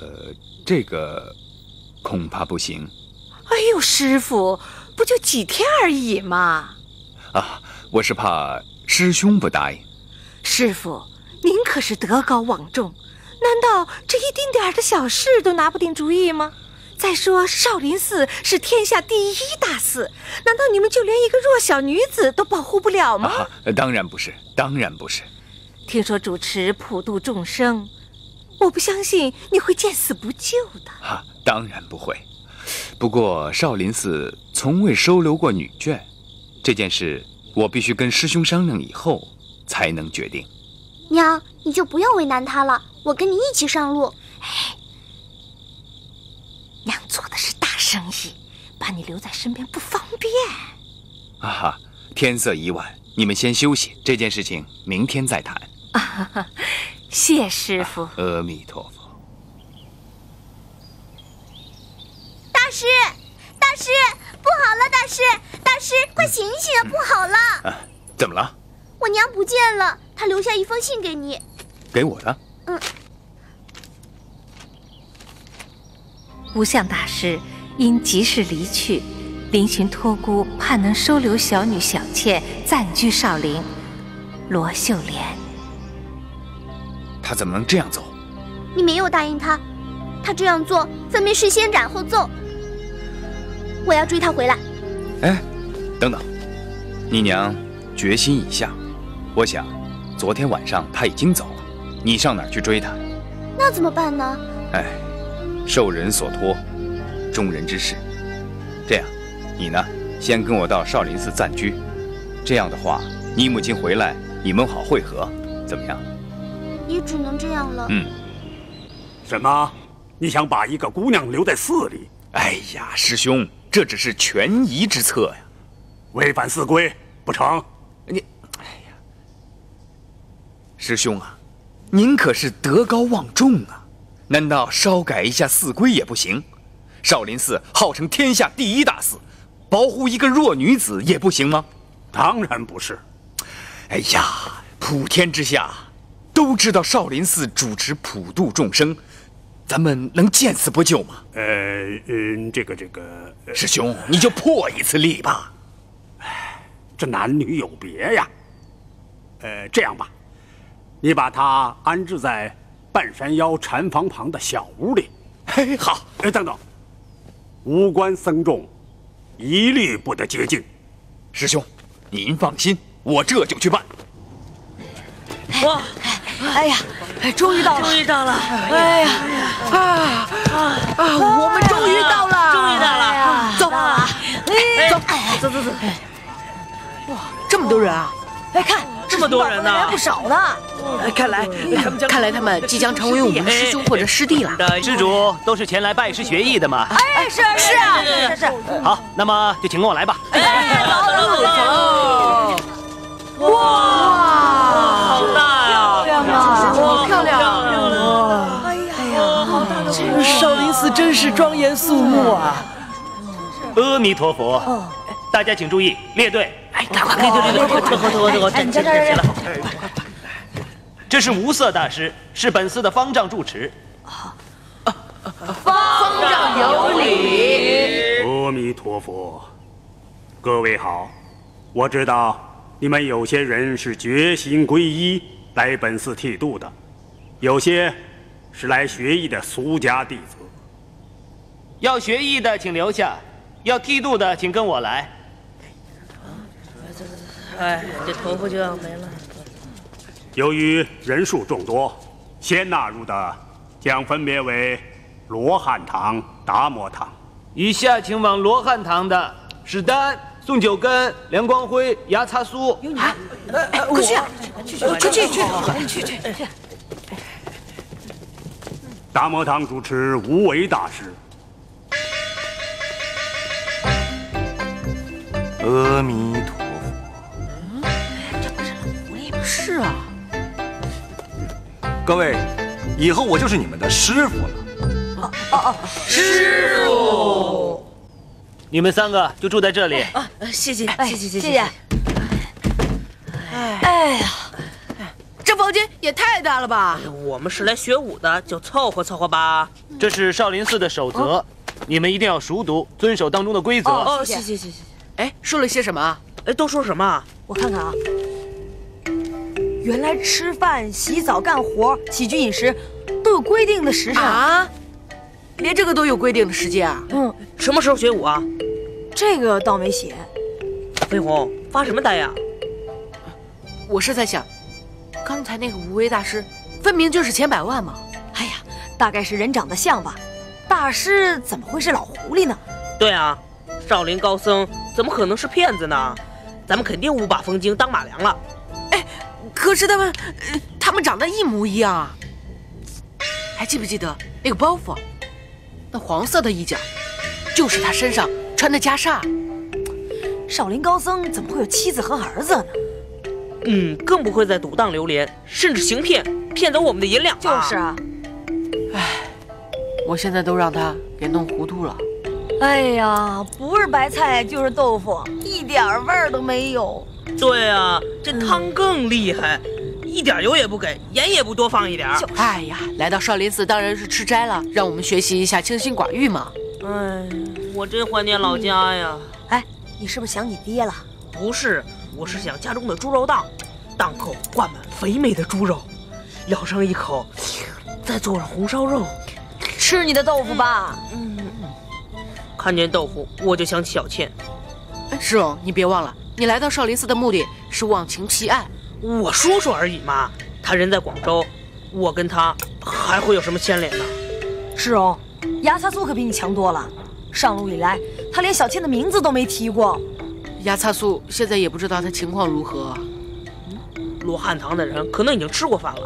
呃，这个恐怕不行。哎呦，师傅，不就几天而已嘛！啊，我是怕师兄不答应。师傅，您可是德高望重，难道这一丁点儿的小事都拿不定主意吗？再说少林寺是天下第一大寺，难道你们就连一个弱小女子都保护不了吗？啊，当然不是，当然不是。听说主持普度众生，我不相信你会见死不救的。啊，当然不会。不过少林寺从未收留过女眷，这件事我必须跟师兄商量以后才能决定。娘，你就不要为难他了，我跟你一起上路。哎，娘做的是大生意，把你留在身边不方便。啊哈，天色已晚，你们先休息，这件事情明天再谈。啊哈哈，谢师傅。阿弥陀佛。大师，大师，不好了！大师，大师，快醒醒啊！不好了！啊，怎么了？我娘不见了，她留下一封信给你。给我的？嗯。无相大师因急事离去，临寻托孤，盼能收留小女小倩暂居少林。罗秀莲。他怎么能这样走？你没有答应他，他这样做分明是先斩后奏。我要追他回来。哎，等等，你娘决心已下，我想，昨天晚上她已经走了，你上哪儿去追她？那怎么办呢？哎，受人所托，忠人之事。这样，你呢，先跟我到少林寺暂居。这样的话，你母亲回来，你们好会合，怎么样？也只能这样了。嗯。什么？你想把一个姑娘留在寺里？哎呀，师兄，这只是权宜之策呀，违反寺规不成？你，哎呀，师兄啊，您可是德高望重啊，难道稍改一下寺规也不行？少林寺号称天下第一大寺，保护一个弱女子也不行吗？当然不是。哎呀，普天之下都知道少林寺主持普度众生，咱们能见死不救吗？呃，嗯，这个这个，师兄，你就破一次例吧。哎，这男女有别呀。呃，这样吧，你把他安置在半山腰禅房旁的小屋里。嘿，好。哎，等等，无关僧众，一律不得接近。师兄，您放心，我这就去办。哇！哎呀，终于到了！终于到了！哎呀啊啊啊！我们终于到了！终于到了！走吧，走，走走走！哇，这么多人啊！哎，看这么多人呢，还不少呢。看来他们看来他们即将成为我们师兄或者师弟了。施主都是前来拜师学艺的嘛？哎，是是啊，是是。好，那么就请跟我来吧。哎，走走走！哇，好大好漂亮！哎呀，好大的！这少林寺真是庄严肃穆啊！阿弥陀佛！大家请注意，列队！哎，快快，列队列队，退后退后退后，站起来站！这是无色大师，是本寺的方丈住持。方丈有礼。阿弥陀佛，各位好，我知道你们有些人是决心皈依来本寺剃度的，有些是来学艺的俗家弟子。要学艺的请留下，要剃度的请跟我来。哎，这头发就要没了。由于人数众多，先纳入的将分别为罗汉堂、达摩堂。以下请往罗汉堂的是丹、宋九根、梁光辉、牙擦苏。啊，快去，去去去去去去！达摩堂主持无为大师。阿弥陀佛。是啊。各位，以后我就是你们的师傅了。哦哦，师傅，你们三个就住在这里。啊，谢谢，谢谢，谢谢。哎呀，这房间也太大了吧！我们是来学武的，就凑合凑合吧。这是少林寺的守则，你们一定要熟读，遵守当中的规则。哦，谢谢，谢谢。哎，说了些什么？哎，都说什么？我看看啊。原来吃饭、洗澡、干活、起居饮食都有规定的时辰啊！连这个都有规定的时间啊？嗯，什么时候学武啊？这个倒没写。飞鸿发什么呆呀？我是在想，刚才那个无为大师，分明就是钱百万嘛！哎呀，大概是人长得像吧？大师怎么会是老狐狸呢？对啊，少林高僧怎么可能是骗子呢？咱们肯定误把风经当马良了。哎。可是他们，呃，他们长得一模一样啊！还记不记得那个包袱？那黄色的衣角，就是他身上穿的袈裟。少林高僧怎么会有妻子和儿子呢？嗯，更不会再赌当流连，甚至行骗，骗走我们的银两。就是啊。唉，我现在都让他给弄糊涂了。哎呀，不是白菜就是豆腐，一点味儿都没有。对啊，这汤更厉害，一点油也不给，盐也不多放一点。哎呀，来到少林寺当然是吃斋了，让我们学习一下清心寡欲嘛。哎，我真怀念老家呀。哎，你是不是想你爹了？不是，我是想家中的猪肉档，档口挂满肥美的猪肉，咬上一口，再做上红烧肉，吃你的豆腐吧。嗯，看见豆腐我就想起小倩。哎，师荣，你别忘了。你来到少林寺的目的是忘情弃爱，我说说而已嘛。他人在广州，我跟他还会有什么牵连呢？是哦，牙擦素可比你强多了。上路以来，他连小倩的名字都没提过。牙擦素现在也不知道他情况如何。罗汉堂的人可能已经吃过饭了。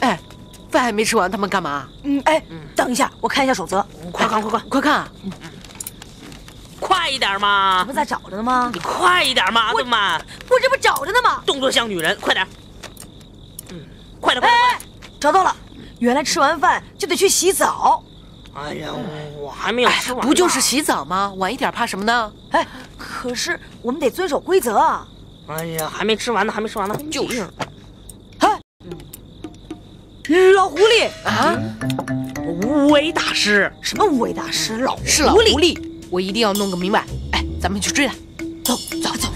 哎，饭还没吃完，他们干嘛？嗯，哎，等一下，我看一下守则。快看，快看，快看！快一点嘛！这不在找着呢吗？你快一点嘛，这么慢！我这不找着呢吗？动作像女人，快点！嗯，快点，快点！哎，找到了！原来吃完饭就得去洗澡。哎呀，我还没有吃完、哎。不就是洗澡吗？晚一点怕什么呢？哎，可是我们得遵守规则啊！哎呀，还没吃完呢，还没吃完呢。就是。哎，老狐狸啊！无为大师？什么无为大师？老是老狐狸，我一定要弄个明白。哎，咱们去追他。走走走，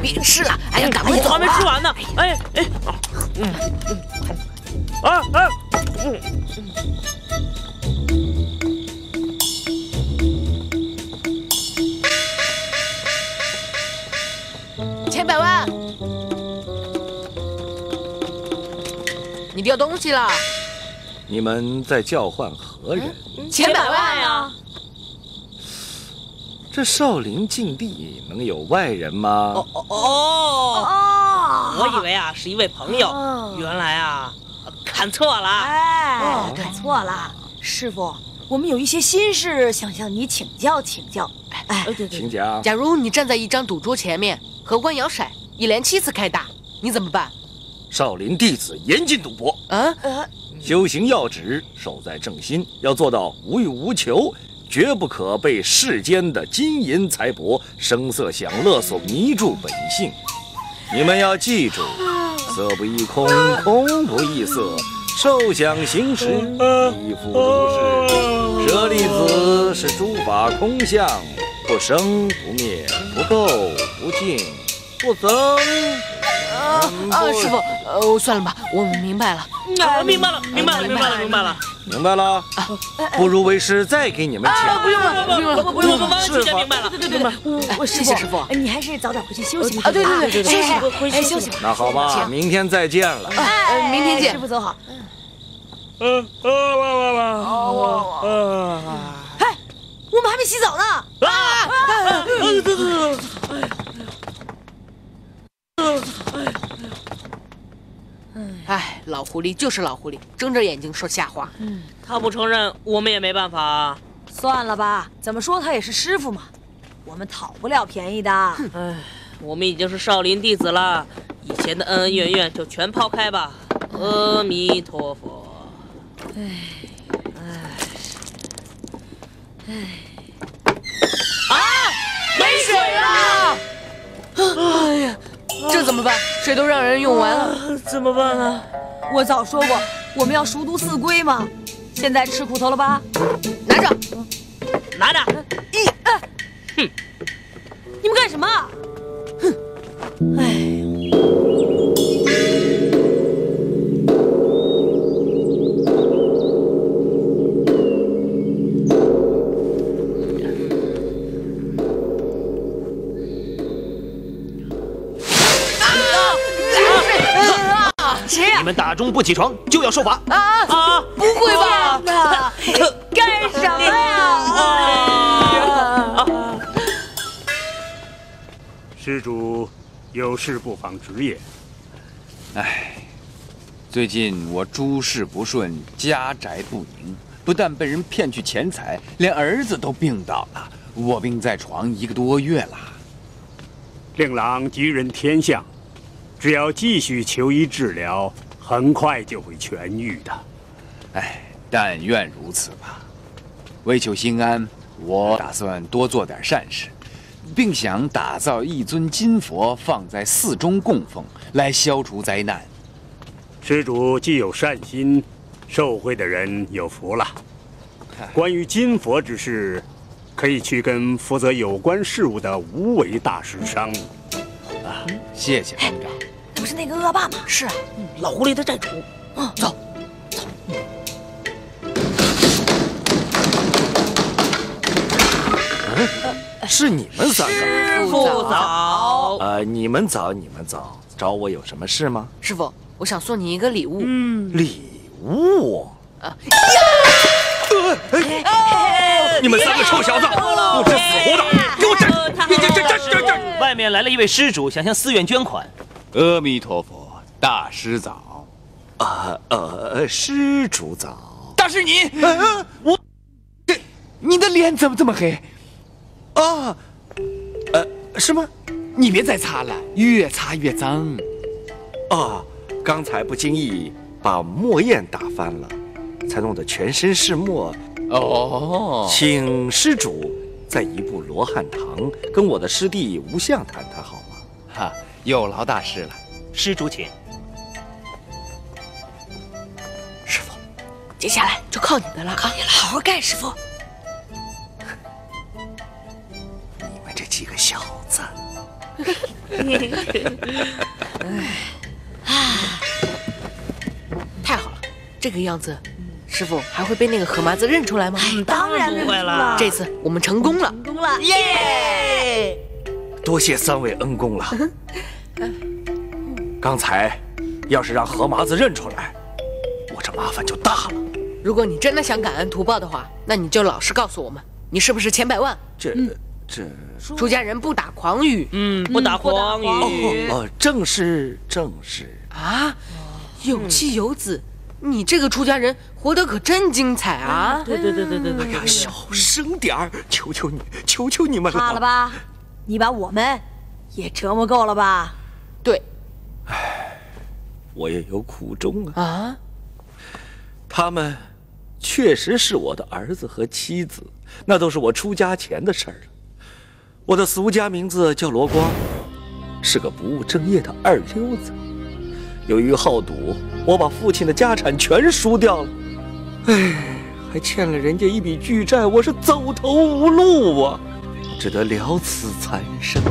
别吃了！哎呀，赶快走！还没吃完呢！哎哎，嗯嗯，啊啊，嗯。千百万，你掉东西了。你们在叫唤何人？千百万呀！这少林禁地能有外人吗？哦哦哦！我以为啊是一位朋友，原来啊看错了。哎，看错了，师傅，我们有一些心事想向你请教请教。哎，对对，请讲。假如你站在一张赌桌前面，荷官摇骰，一连七次开大，你怎么办？少林弟子严禁赌博。啊？修行要旨，守在正心，要做到无欲无求，绝不可被世间的金银财帛、声色享乐所迷住本性。你们要记住：色不异空，空不异色，受想行识，亦复如是。舍利子是诸法空相，不生不灭，不垢不净，不增。啊啊！师傅，呃，算了吧，我明白了。啊，明白了，明白了，明白了，明白了，明白了。不如为师再给你们讲。不用了，不用了，不用了，师傅明白了。对对对对，我谢谢师傅。你还是早点回去休息吧啊！对对对，休息，回去休息吧。那好吧，明天再见了。哎，明天见，师傅走好。嗯啊哇哇哇哇啊！哎，我们还没洗澡呢。啊！啊！对对对。哎，老狐狸就是老狐狸，睁着眼睛说瞎话。嗯，他不承认，我们也没办法。算了吧，怎么说他也是师傅嘛，我们讨不了便宜的。哎，我们已经是少林弟子了，以前的恩恩怨怨就全抛开吧。阿弥陀佛。哎，哎，哎，啊！没水了！哎呀！这怎么办？水都让人用完了，啊、怎么办啊？我早说过，我们要熟读四规嘛。现在吃苦头了吧？拿着，拿着。一，哎，哼，你们干什么？哼，哎。们打钟不起床就要受罚啊啊！不会吧？干什么呀？施主有事不妨直言。唉，最近我诸事不顺，家宅不宁，不但被人骗去钱财，连儿子都病倒了，卧病在床一个多月了。令郎吉人天相，只要继续求医治疗。很快就会痊愈的，哎，但愿如此吧。为求心安，我打算多做点善事，并想打造一尊金佛放在寺中供奉，来消除灾难。施主既有善心，受惠的人有福了。关于金佛之事，可以去跟负责有关事务的无为大师商议。啊，谢谢方丈。不是那个恶霸吗？是啊，老狐狸的债主。嗯，走，走。嗯，是你们三个。师傅早。呃，你们早，你们早，找我有什么事吗？师傅，我想送你一个礼物。嗯，礼物。啊！你们三个臭小子，不知死活的，给我站！这这这这这！外面来了一位施主，想向寺院捐款。阿弥陀佛，大师早。啊呃，施主早。大师你，我，这你的脸怎么这么黑？啊，呃，是吗？你别再擦了，越擦越脏。啊，刚才不经意把墨砚打翻了，才弄得全身是墨。哦，请施主在一部罗汉堂跟我的师弟无相谈谈好吗？哈，有劳大师了。施主请。师傅，接下来就靠你们了，靠你了，好好干，师傅。你们这几个小子。哎太好了，这个样子，师傅还会被那个河麻子认出来吗？当然不会了。这次我们成功了，成功了，耶！多谢三位恩公了。刚才要是让何麻子认出来，我这麻烦就大了。如果你真的想感恩图报的话，那你就老实告诉我们，你是不是千百万？这这，出家人不打诳语，嗯，不打诳语。哦，正是正是啊，有妻有子，你这个出家人活得可真精彩啊！对对对对对对。哎呀，小声点儿，求求你，求求你们了。怕了吧？你把我们也折磨够了吧？对。唉，我也有苦衷啊。啊？他们确实是我的儿子和妻子，那都是我出家前的事儿了。我的俗家名字叫罗光，是个不务正业的二流子。由于好赌，我把父亲的家产全输掉了，唉，还欠了人家一笔巨债，我是走投无路啊，只得了此残生。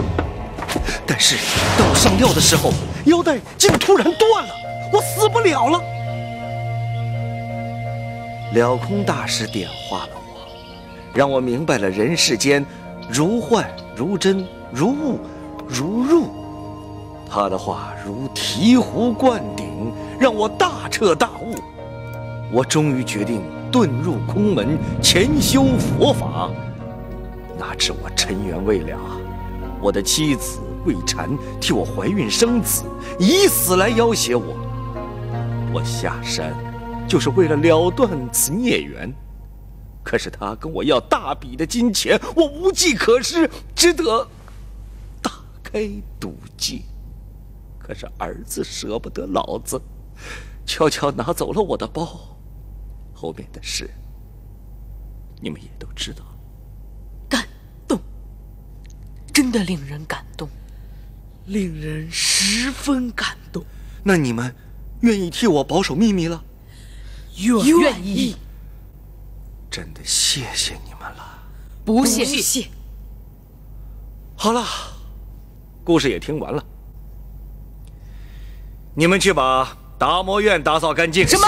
但是到我上吊的时候，腰带竟突然断了，我死不了了。了空大师点化了我，让我明白了人世间如幻如真、如雾如入。他的话如醍醐灌顶，让我大彻大悟。我终于决定遁入空门，潜修佛法。哪知我尘缘未了，我的妻子魏禅替我怀孕生子，以死来要挟我。我下山就是为了了断此孽缘。可是他跟我要大笔的金钱，我无计可施，只得大开赌戒。可是儿子舍不得老子，悄悄拿走了我的包。后面的事，你们也都知道了。感动，真的令人感动，令人十分感动。那你们愿意替我保守秘密了？愿愿意。真的谢谢你们了，不谢不谢。好了，故事也听完了。你们去把达摩院打扫干净。什么？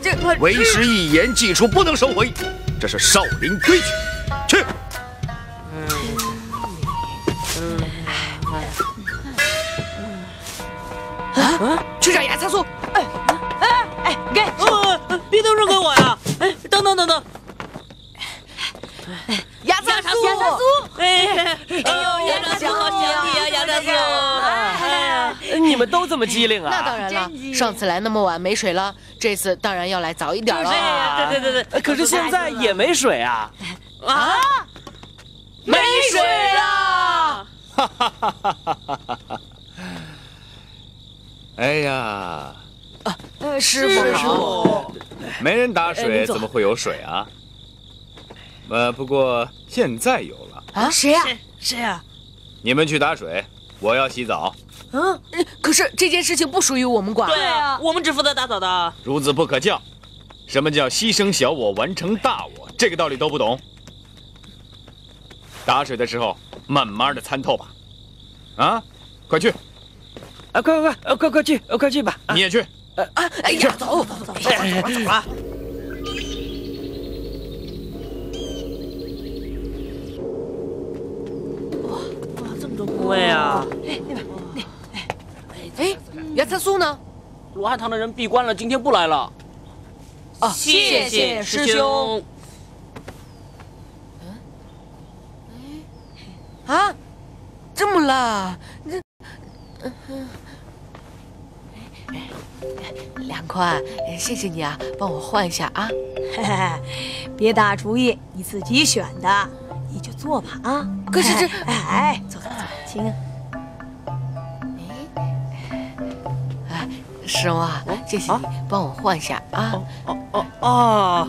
这为师一言既出，不能收回，这是少林规矩。去。啊！去找牙擦素。哎哎哎，给！呃，别都扔给我呀！哎，等等等等。牙擦素，牙擦素。哎，哎呦，牙擦素好想你啊，牙擦素。哎呀，你们都这么机灵啊？那当然了，上次来那么晚没水了，这次当然要来早一点了。对对对对。可是现在也没水啊！啊，没水了！哈哈哈哈哈哈！哎呀，呃，师傅好。没人打水，怎么会有水啊？呃，不过现在有了。啊，谁呀？谁呀？你们去打水，我要洗澡。嗯，可是这件事情不属于我们管。对啊，我们只负责打扫的。孺子不可教。什么叫牺牲小我完成大我？这个道理都不懂。打水的时候，慢慢的参透吧。啊，快去！啊，快快快，啊，快快去，快去吧。你也去。呃，哎呀，走走走走走走啊！哇哇，这么多护卫啊！哎，那边，那哎，哎，芽菜素呢？罗汉堂的人闭关了，今天不来了。啊，谢谢师兄。啊，这么辣，这，嗯哼。梁宽，谢谢你啊，帮我换一下啊。别打主意，你自己选的，你就坐吧啊。可是这，哎，坐坐坐，亲。哎，师傅啊，谢谢你帮我换一下啊。哦哦哦，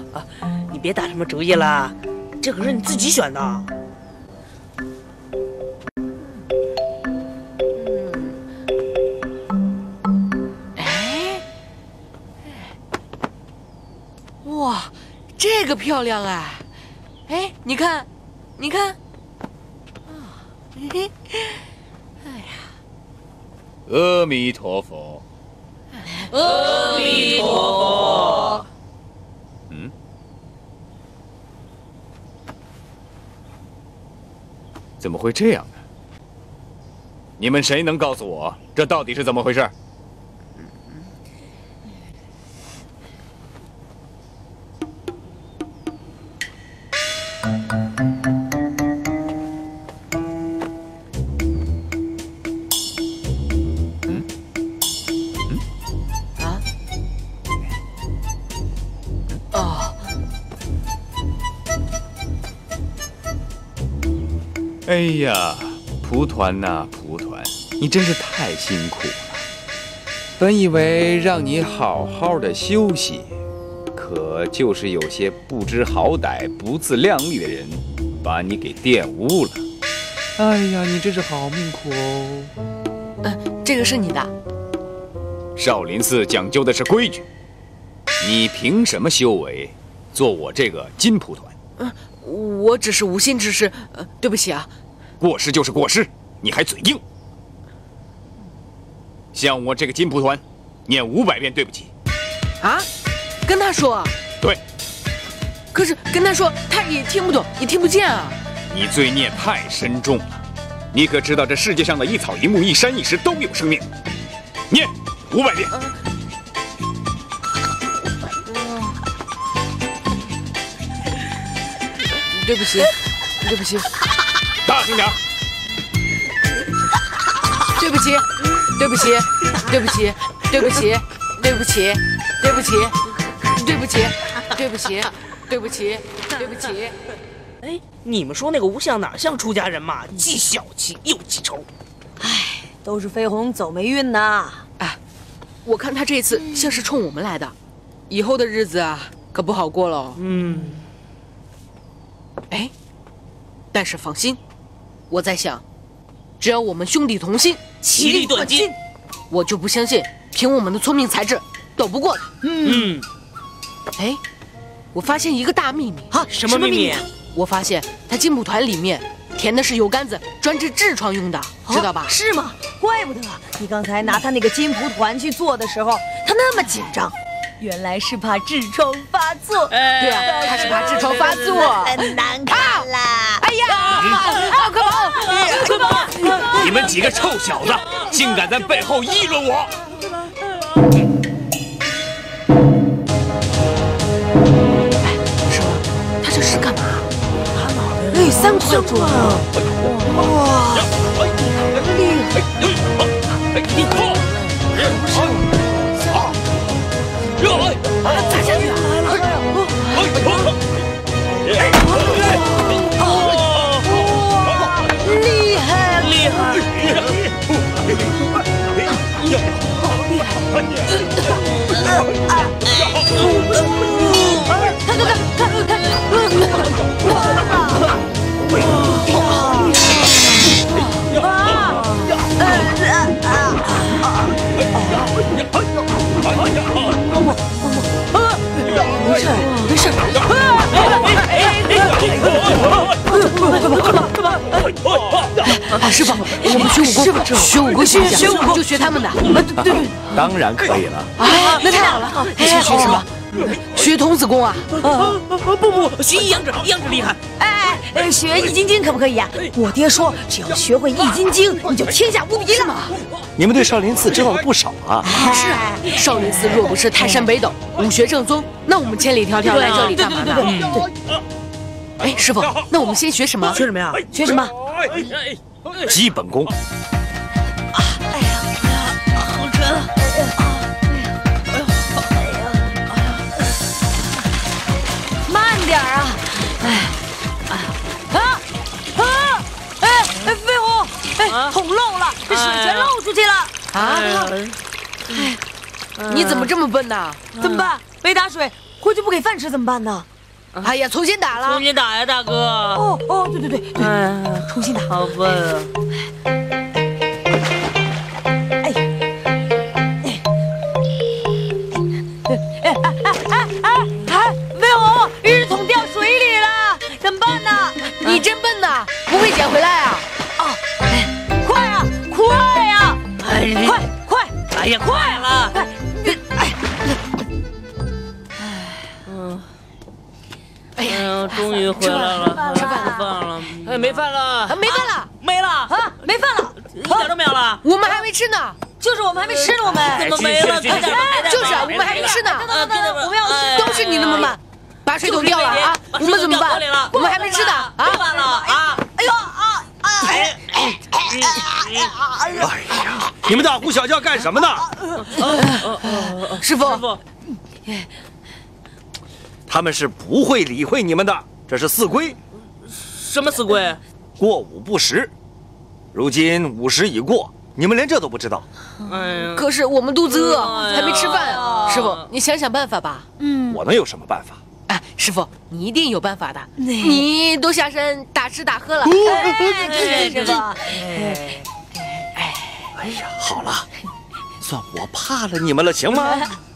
你别打什么主意了，这可是你自己选的。哇，这个漂亮哎！哎，你看，你看，啊，嘿，哎呀，阿弥陀佛，阿弥陀佛。嗯，怎么会这样呢？你们谁能告诉我，这到底是怎么回事？哎呀，蒲团呐、蒲团，你真是太辛苦了。本以为让你好好的休息，可就是有些不知好歹、不自量力的人，把你给玷污了。哎呀，你真是好命苦哦！嗯，这个是你的。少林寺讲究的是规矩，你凭什么修为做我这个金蒲团？嗯，我只是无心之失，呃，对不起啊。过失就是过失，你还嘴硬。像我这个金蒲团，念五百遍对不起。啊？跟他说？对。可是跟他说，他也听不懂，也听不见啊。你罪孽太深重了，你可知道这世界上的一草一木、一山一石都有生命？念五百遍。对不起，对不起，大声点。对不起，对不起，对不起，对不起，对不起，对不起，对不起，对不起，对不起，对不起。哎，你们说那个吴相哪像出家人嘛？既小气又记仇。哎，都是飞鸿走霉运呐。哎，我看他这次像是冲我们来的，以后的日子啊可不好过喽。嗯。哎，但是放心，我在想，只要我们兄弟同心，其利断金，我就不相信凭我们的聪明才智斗不过他。嗯。哎，我发现一个大秘密啊！什么秘密？我发现他金蒲团里面填的是油杆子，专治痔疮用的，知道吧？是吗？怪不得你刚才拿他那个金蒲团去做的时候，他那么紧张，原来是怕痔疮发作。对啊，他是怕痔疮发作，很难看啦！哎呀，你们几个臭小子，竟敢在背后议论我！师傅，他这是干嘛？哎，三块砖啊！哇，看看看看看！没事，没事。啊，师傅，我们学武功，学武功学一下，学武功就学他们的。当然可以了。啊，那太好了！先学什么？学童子功啊！啊不不，学一阳指，一阳指厉害。哎哎，学易筋经可不可以啊？我爹说，只要学会易筋经，你就天下无敌了。你们对少林寺知道的不少啊。是啊，少林寺若不是泰山北斗、武学正宗，那我们千里迢迢来这里干嘛呢？对对对对对。哎，师傅，那我们先学什么？学什么呀？学什么？基本功。哎呀好沉。慢点啊！哎，啊啊！哎哎，飞虎，哎，桶漏了，这水全漏出去了啊！哎，你怎么这么笨呢？怎么办？没打水，回去不给饭吃怎么办呢？哎呀，重新打了！重新打呀，大哥！哦哦，对对对对，重新打。好笨啊！哎哎哎哎哎哎！飞虎，日桶掉水里了，怎么办呢？你真笨呐，不会捡回来啊？哦，快啊，快呀！哎，快快！哎呀，快！终于回来了，吃饭了，饭了，哎，没饭了，没饭了，没了啊，没饭了，一点都没有了，我们还没吃呢，就是我们还没吃呢，我们怎么没了？快点，就是我们还没吃呢，等等等，我们要吃，都是你那么慢，把水桶掉了啊，我们怎么办？我们还没吃呢，啊，饭了啊！哎呦啊啊！哎哎呀，你们大呼小叫干什么呢？师傅，师傅。他们是不会理会你们的，这是四规。什么四规？过午不食。如今午时已过，你们连这都不知道。哎呀，可是我们肚子饿，还没吃饭。师傅，你想想办法吧。嗯，我能有什么办法？哎，师傅，你一定有办法的。你都下山大吃大喝了。哎，师傅。哎，哎呀，好了，算我怕了你们了，行吗？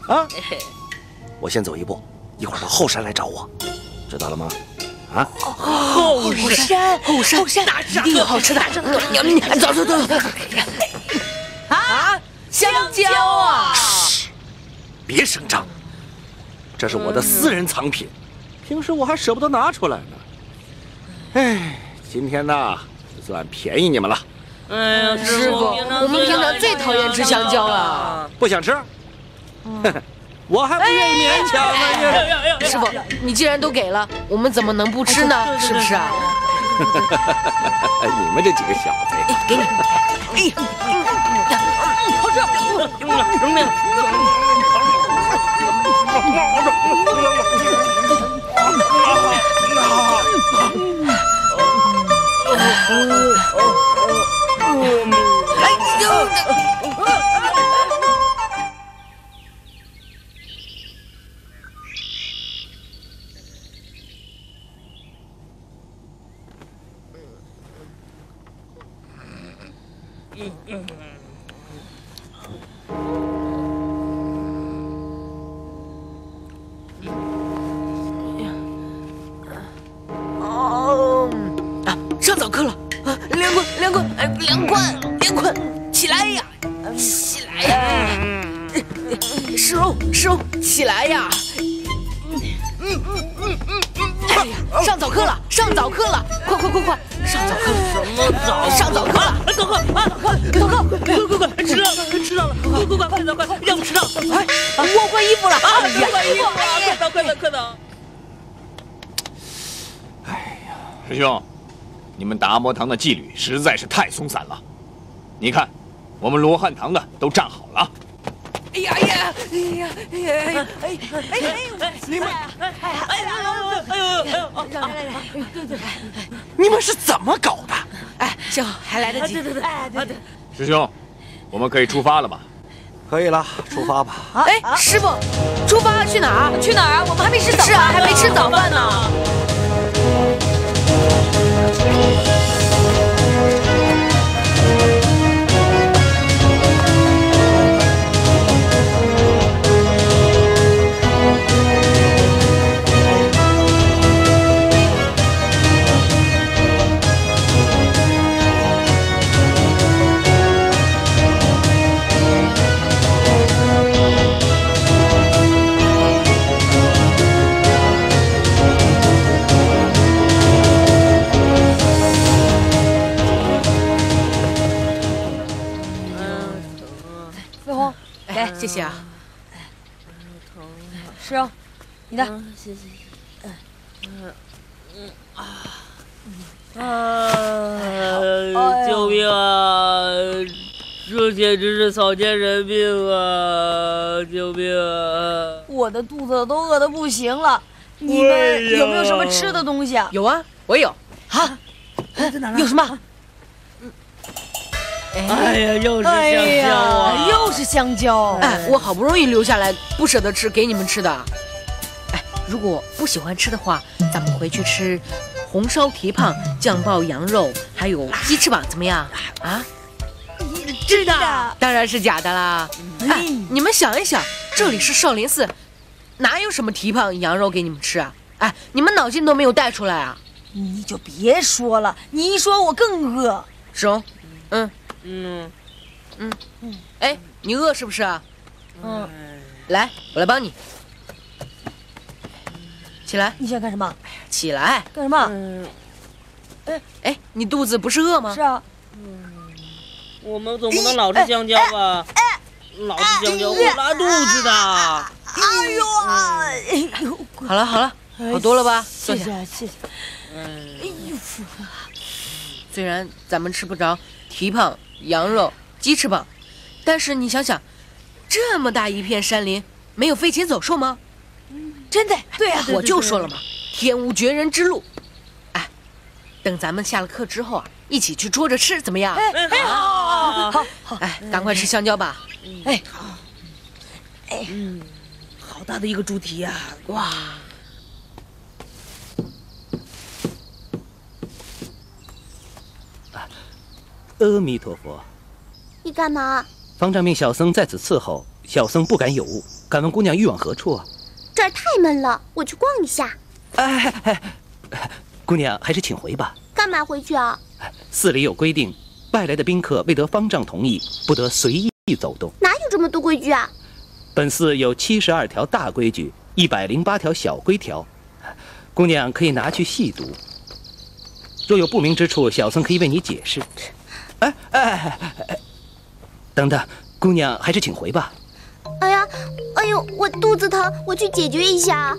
啊，我先走一步。一会儿到后山来找我，知道了吗？啊，后山，后山，后山，一定有好吃的。走走走。啊，香蕉啊！嘘别声张，这是我的私人藏品，平时我还舍不得拿出来呢。哎，今天呢，算便宜你们了。哎呀，师傅，我们平常最讨厌吃香蕉了，不想吃。我还不愿意勉强呢。师傅，你既然都给了，我们怎么能不吃呢？是不是啊？你们这几个小子，给你。哎，好吃。扔命。哎呦！上早课了，快快快快，上早课了，什么早？上早课了，早课啊，早课，早课，快快快，迟到了，迟到了，快快快，快早快，让我迟到，哎，我换衣服了，啊，换衣服了，快走快走快走。师兄，你们达摩堂的纪律实在是太松散了。你看，我们罗汉堂的都站好了。哎呀哎呀哎呀哎呀哎呀哎哎哎！你们哎哎哎哎呦哎呦哎呦！让来来来，对对，你们是怎么搞的？哎，行，还来得及。对对对，哎对对。师兄，我们可以出发了吧？可以了，出发吧。哎，师傅，出发去哪儿？去哪儿啊？我们还没吃早还没吃早饭呢。谢谢啊。是啊，你的。谢谢。嗯嗯啊啊！救命啊！这简直是草菅人命啊！救命啊！我的肚子都饿得不行了，你们有没有什么吃的东西啊？有啊，我有。啊，有什么？哎呀，又是香蕉啊！又是香蕉！哎，我好不容易留下来，不舍得吃，给你们吃的。哎，如果不喜欢吃的话，咱们回去吃红烧蹄膀、酱爆羊肉，还有鸡翅膀，怎么样？啊？真的？当然是假的啦！哎，你们想一想，这里是少林寺，哪有什么蹄膀、羊肉给你们吃啊？哎，你们脑筋都没有带出来啊！你就别说了，你一说我更饿。熊，嗯嗯嗯嗯，哎，你饿是不是啊？嗯，来，我来帮你。起来！你想干什么？起来！干什么？嗯，哎哎，你肚子不是饿吗？是啊。嗯我们总不能老吃香蕉吧？老吃香蕉会拉肚子的。哎呦哎呦！好了好了，好多了吧？谢谢谢谢。哎呦！虽然咱们吃不着蹄膀、羊肉、鸡翅膀，但是你想想，这么大一片山林，没有飞禽走兽吗？真的，对啊，我就说了嘛，天无绝人之路。哎，等咱们下了课之后啊，一起去捉着吃，怎么样？哎，好，好，好，哎，赶快吃香蕉吧。哎，好。哎，嗯，好大的一个猪蹄呀！哇！阿弥陀佛。你干嘛？方丈命小僧在此伺候，小僧不敢有误。敢问姑娘欲往何处啊？这儿太闷了，我去逛一下。哎哎，姑娘还是请回吧。干嘛回去啊？寺里有规定，外来的宾客未得方丈同意，不得随意走动。哪有这么多规矩啊？本寺有七十二条大规矩，一百零八条小规条，姑娘可以拿去细读。若有不明之处，小僧可以为你解释。哎哎哎！等等，姑娘还是请回吧。哎呀，哎呦，我肚子疼，我去解决一下。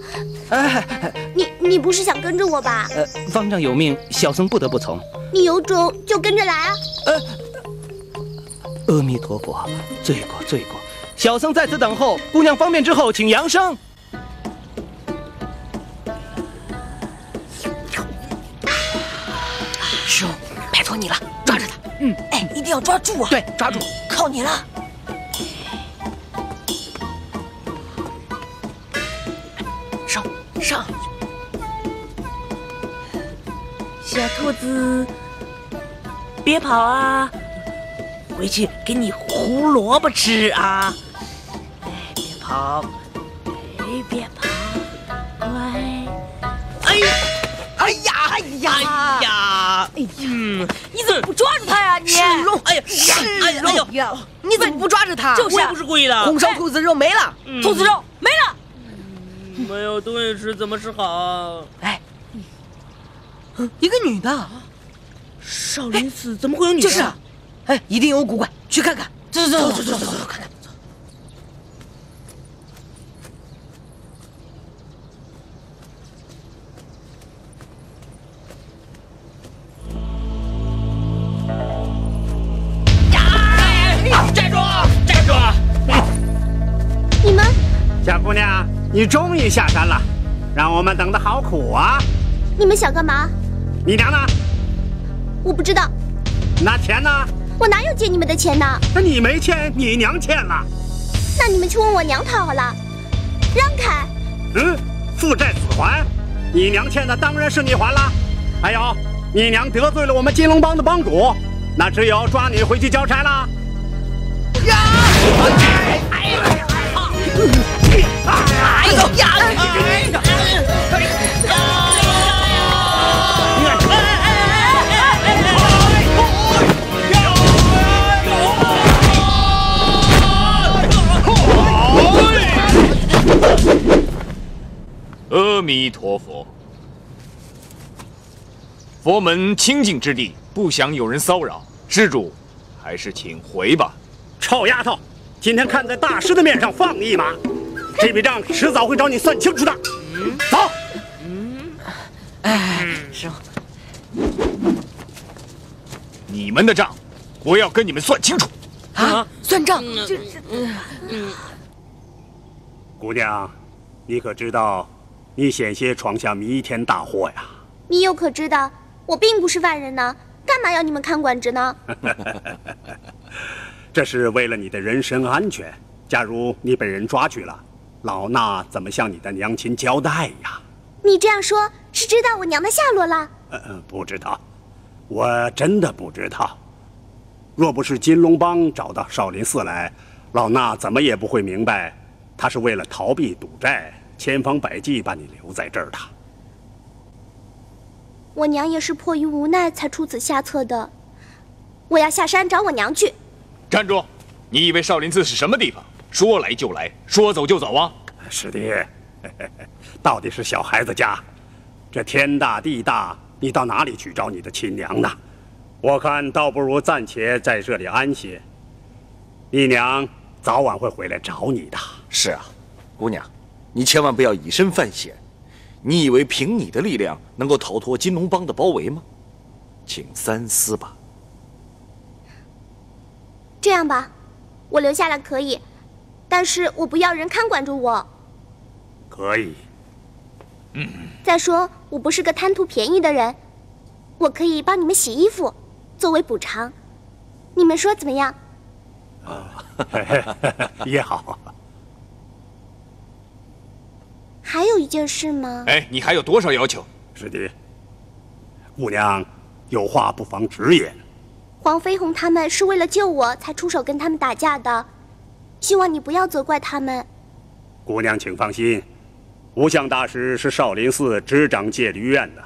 哎，你你不是想跟着我吧？呃，方丈有命，小僧不得不从。你有种就跟着来啊！呃，阿弥陀佛，罪过罪过，小僧在此等候。姑娘方便之后，请扬声。师傅，拜托你了，要抓住啊！对，抓住，靠你了。上上，小兔子，别跑啊！回去给你胡萝卜吃啊！哎，别跑，哎，别跑，乖。哎呀，哎呀，哎呀，嗯，你怎么不抓住他呀？你是龙，哎呀，哎呀，哎呀，你怎么不抓着他？就是，我也不是故意的。红烧兔子肉没了，兔子肉没了。没有东西吃怎么是好？哎，一个女的，少林寺怎么会有女的？就是啊，哎，一定有古怪，去看看。走走走走走走，看看。你们，小姑娘，你终于下山了，让我们等的好苦啊！你们想干嘛？你娘呢？我不知道。那钱呢？我哪有借你们的钱呢？那你没欠，你娘欠了。那你们去问我娘讨好了。让开！嗯，父债子还，你娘欠的当然是你还了。还有，你娘得罪了我们金龙帮的帮主，那只有抓你回去交差了。呀！哎呀！快走！呀！阿弥陀佛，佛。门清净之地，不想有人骚扰。施主，还是请回吧。臭丫头，今天看在大师的面上放你一马，这笔账迟早会找你算清楚的。走。哎，师傅，你们的账，我要跟你们算清楚。啊，算账，这这，姑娘，你可知道，你险些闯下弥天大祸呀！你又可知道，我并不是犯人呢，干嘛要你们看管着呢？这是为了你的人身安全。假如你被人抓去了，老衲怎么向你的娘亲交代呀？你这样说，是知道我娘的下落了？呃呃，不知道，我真的不知道。若不是金龙帮找到少林寺来，老衲怎么也不会明白，他是为了逃避赌债，千方百计把你留在这儿的。我娘也是迫于无奈才出此下策的。我要下山找我娘去。站住！你以为少林寺是什么地方？说来就来，说走就走啊！师弟，到底是小孩子家，这天大地大，你到哪里去找你的亲娘呢？我看倒不如暂且在这里安歇。你娘早晚会回来找你的。是啊，姑娘，你千万不要以身犯险。你以为凭你的力量能够逃脱金龙帮的包围吗？请三思吧。这样吧，我留下来可以，但是我不要人看管着我。可以。嗯。再说，我不是个贪图便宜的人，我可以帮你们洗衣服，作为补偿。你们说怎么样？啊，也好。还有一件事吗？哎，你还有多少要求？师弟，姑娘有话不妨直言。黄飞鸿他们是为了救我才出手跟他们打架的，希望你不要责怪他们。姑娘，请放心，无相大师是少林寺执掌戒律院的，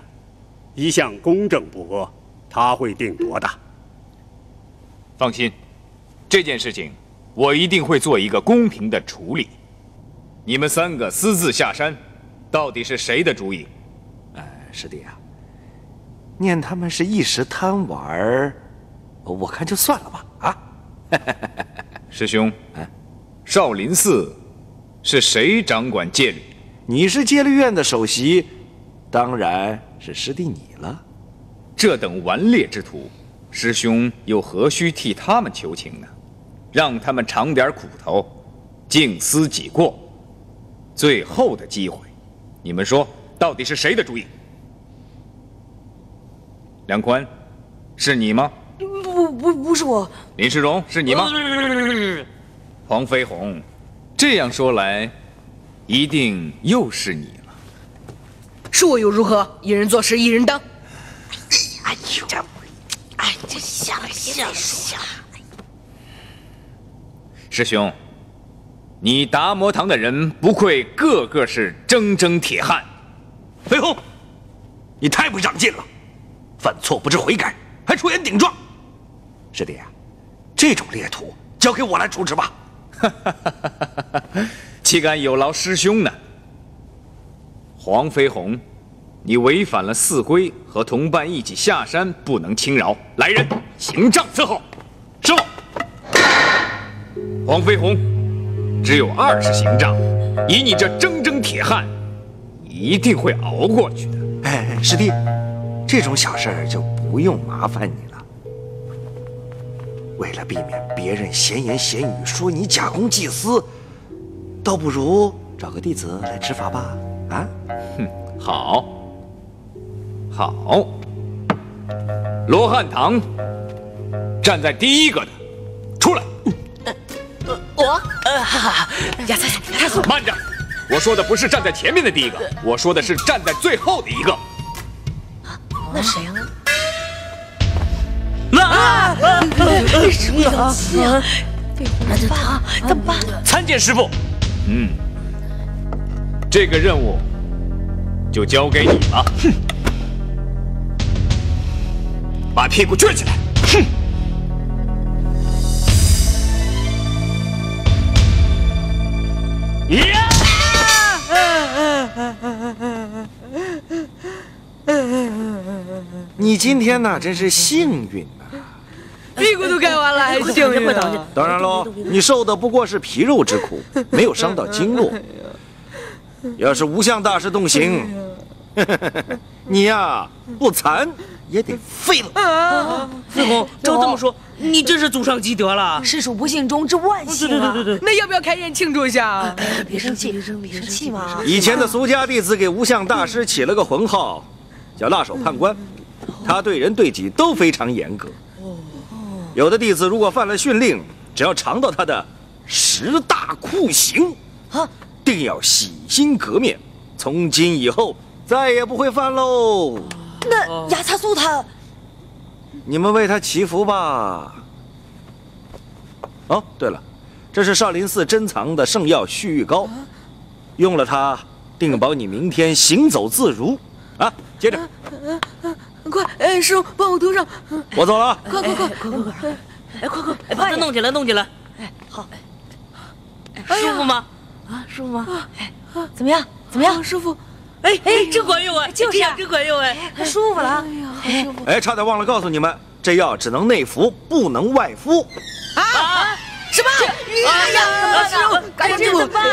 一向公正不阿，他会定夺的。放心，这件事情我一定会做一个公平的处理。你们三个私自下山，到底是谁的主意？呃，师弟啊，念他们是一时贪玩儿，我看就算了吧。啊，师兄，少林寺是谁掌管戒律？你是戒律院的首席，当然是师弟你了。这等顽劣之徒，师兄又何须替他们求情呢？让他们尝点苦头，静思己过。最后的机会，你们说到底是谁的主意？梁宽，是你吗？不不不是我。林世荣，是你吗？黄飞鸿，这样说来，一定又是你了。是我又如何？一人做事一人当。哎呦，这，哎，这像像像。师兄。你达摩堂的人不愧个个是铮铮铁汉，飞鸿，你太不长进了，犯错不知悔改，还出言顶撞。师弟啊，这种劣徒交给我来处置吧。岂敢有劳师兄呢？黄飞鸿，你违反了寺规，和同伴一起下山不能轻饶。来人，刑杖伺候。是。黄飞鸿。只有二十刑杖，以你这铮铮铁汉，一定会熬过去的。哎，师弟，这种小事就不用麻烦你了。为了避免别人闲言闲语说你假公济私，倒不如找个弟子来执法吧。啊，哼，好，好。罗汉堂站在第一个的，出来。我呃，哈哈，亚瑟，亚瑟，慢着！我说的不是站在前面的第一个，我说的是站在最后的一个。那谁啊？啊！什么冷气啊？那就他怎么办？参见师傅。嗯，这个任务就交给你了。哼，把屁股撅起来。哼。呀！你今天呐，真是幸运呐！屁股都盖完了还幸运啊！当然喽，你受的不过是皮肉之苦，没有伤到经络。要是无相大师动刑，你呀不残也得废了。啊，飞鸿，照这么说，你真是祖上积德了。实属不幸中之万幸啊！对对对对对那要不要开宴庆祝一下？别生气，别生别生气嘛！以前的俗家弟子给无相大师起了个浑号，叫辣手判官，他对人对己都非常严格。有的弟子如果犯了训令，只要尝到他的十大酷刑，啊，定要洗心革面，从今以后再也不会犯喽。那雅擦素他，你们为他祈福吧。哦，对了，这是少林寺珍藏的圣药续玉膏，用了它，定保你明天行走自如。啊，接着，快，哎，师傅帮我涂上。我走了。快快快快快快！哎，快快，哎，把它弄起来，弄起来。哎，好。舒服吗？啊，舒服吗？哎，怎么样？怎么样？舒服，哎哎，真管用啊！就是啊，真管用哎，舒服了。哎呀，好舒服。哎，差点忘了告诉你们，这药只能内服，不能外敷。啊？什么？哎呀，师傅，赶紧怎么办？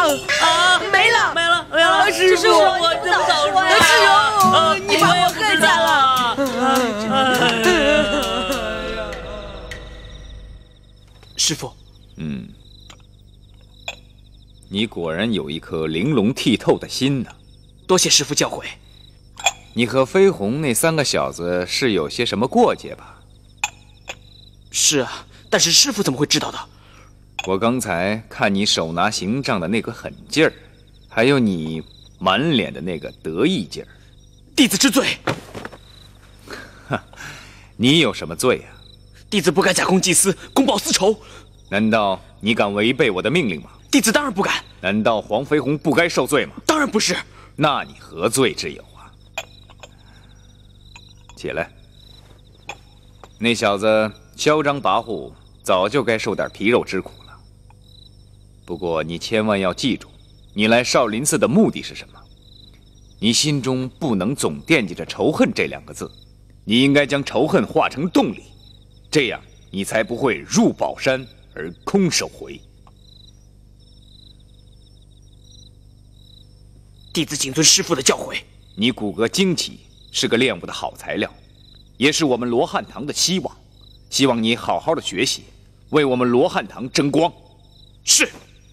啊啊！没了，没了，没了！师傅，我真早说呀！师傅，你把我害惨了。师傅，嗯，你果然有一颗玲珑剔透的心呢。多谢师傅教诲。你和飞鸿那三个小子是有些什么过节吧？是啊，但是师傅怎么会知道的？我刚才看你手拿刑杖的那个狠劲儿，还有你满脸的那个得意劲儿，弟子知罪。哈，你有什么罪啊？弟子不该假公济私，公报私仇。难道你敢违背我的命令吗？弟子当然不敢。难道黄飞鸿不该受罪吗？当然不是。那你何罪之有啊？起来。那小子嚣张跋扈，早就该受点皮肉之苦了。不过你千万要记住，你来少林寺的目的是什么？你心中不能总惦记着仇恨这两个字，你应该将仇恨化成动力，这样你才不会入宝山而空手回。弟子谨遵师傅的教诲。你骨骼惊奇，是个练武的好材料，也是我们罗汉堂的希望。希望你好好的学习，为我们罗汉堂争光。是，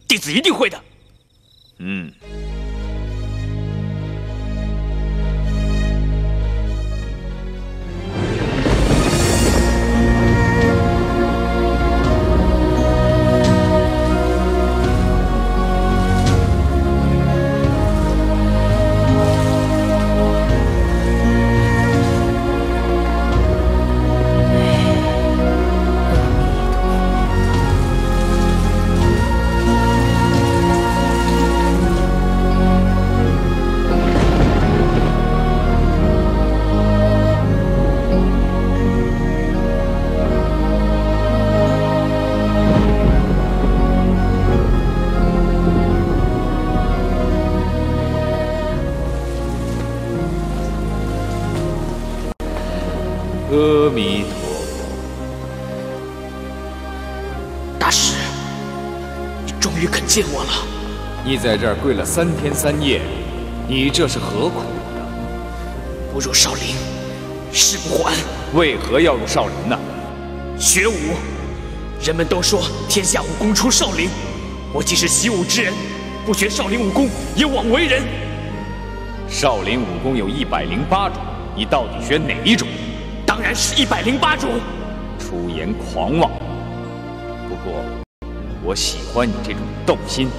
弟子一定会的。嗯。你在这儿跪了三天三夜，你这是何苦呢？不入少林，誓不还。为何要入少林呢？学武，人们都说天下武功出少林。我既是习武之人，不学少林武功也枉为人。少林武功有一百零八种，你到底学哪一种？当然是一百零八种。出言狂妄。不过，我喜欢你这种斗心。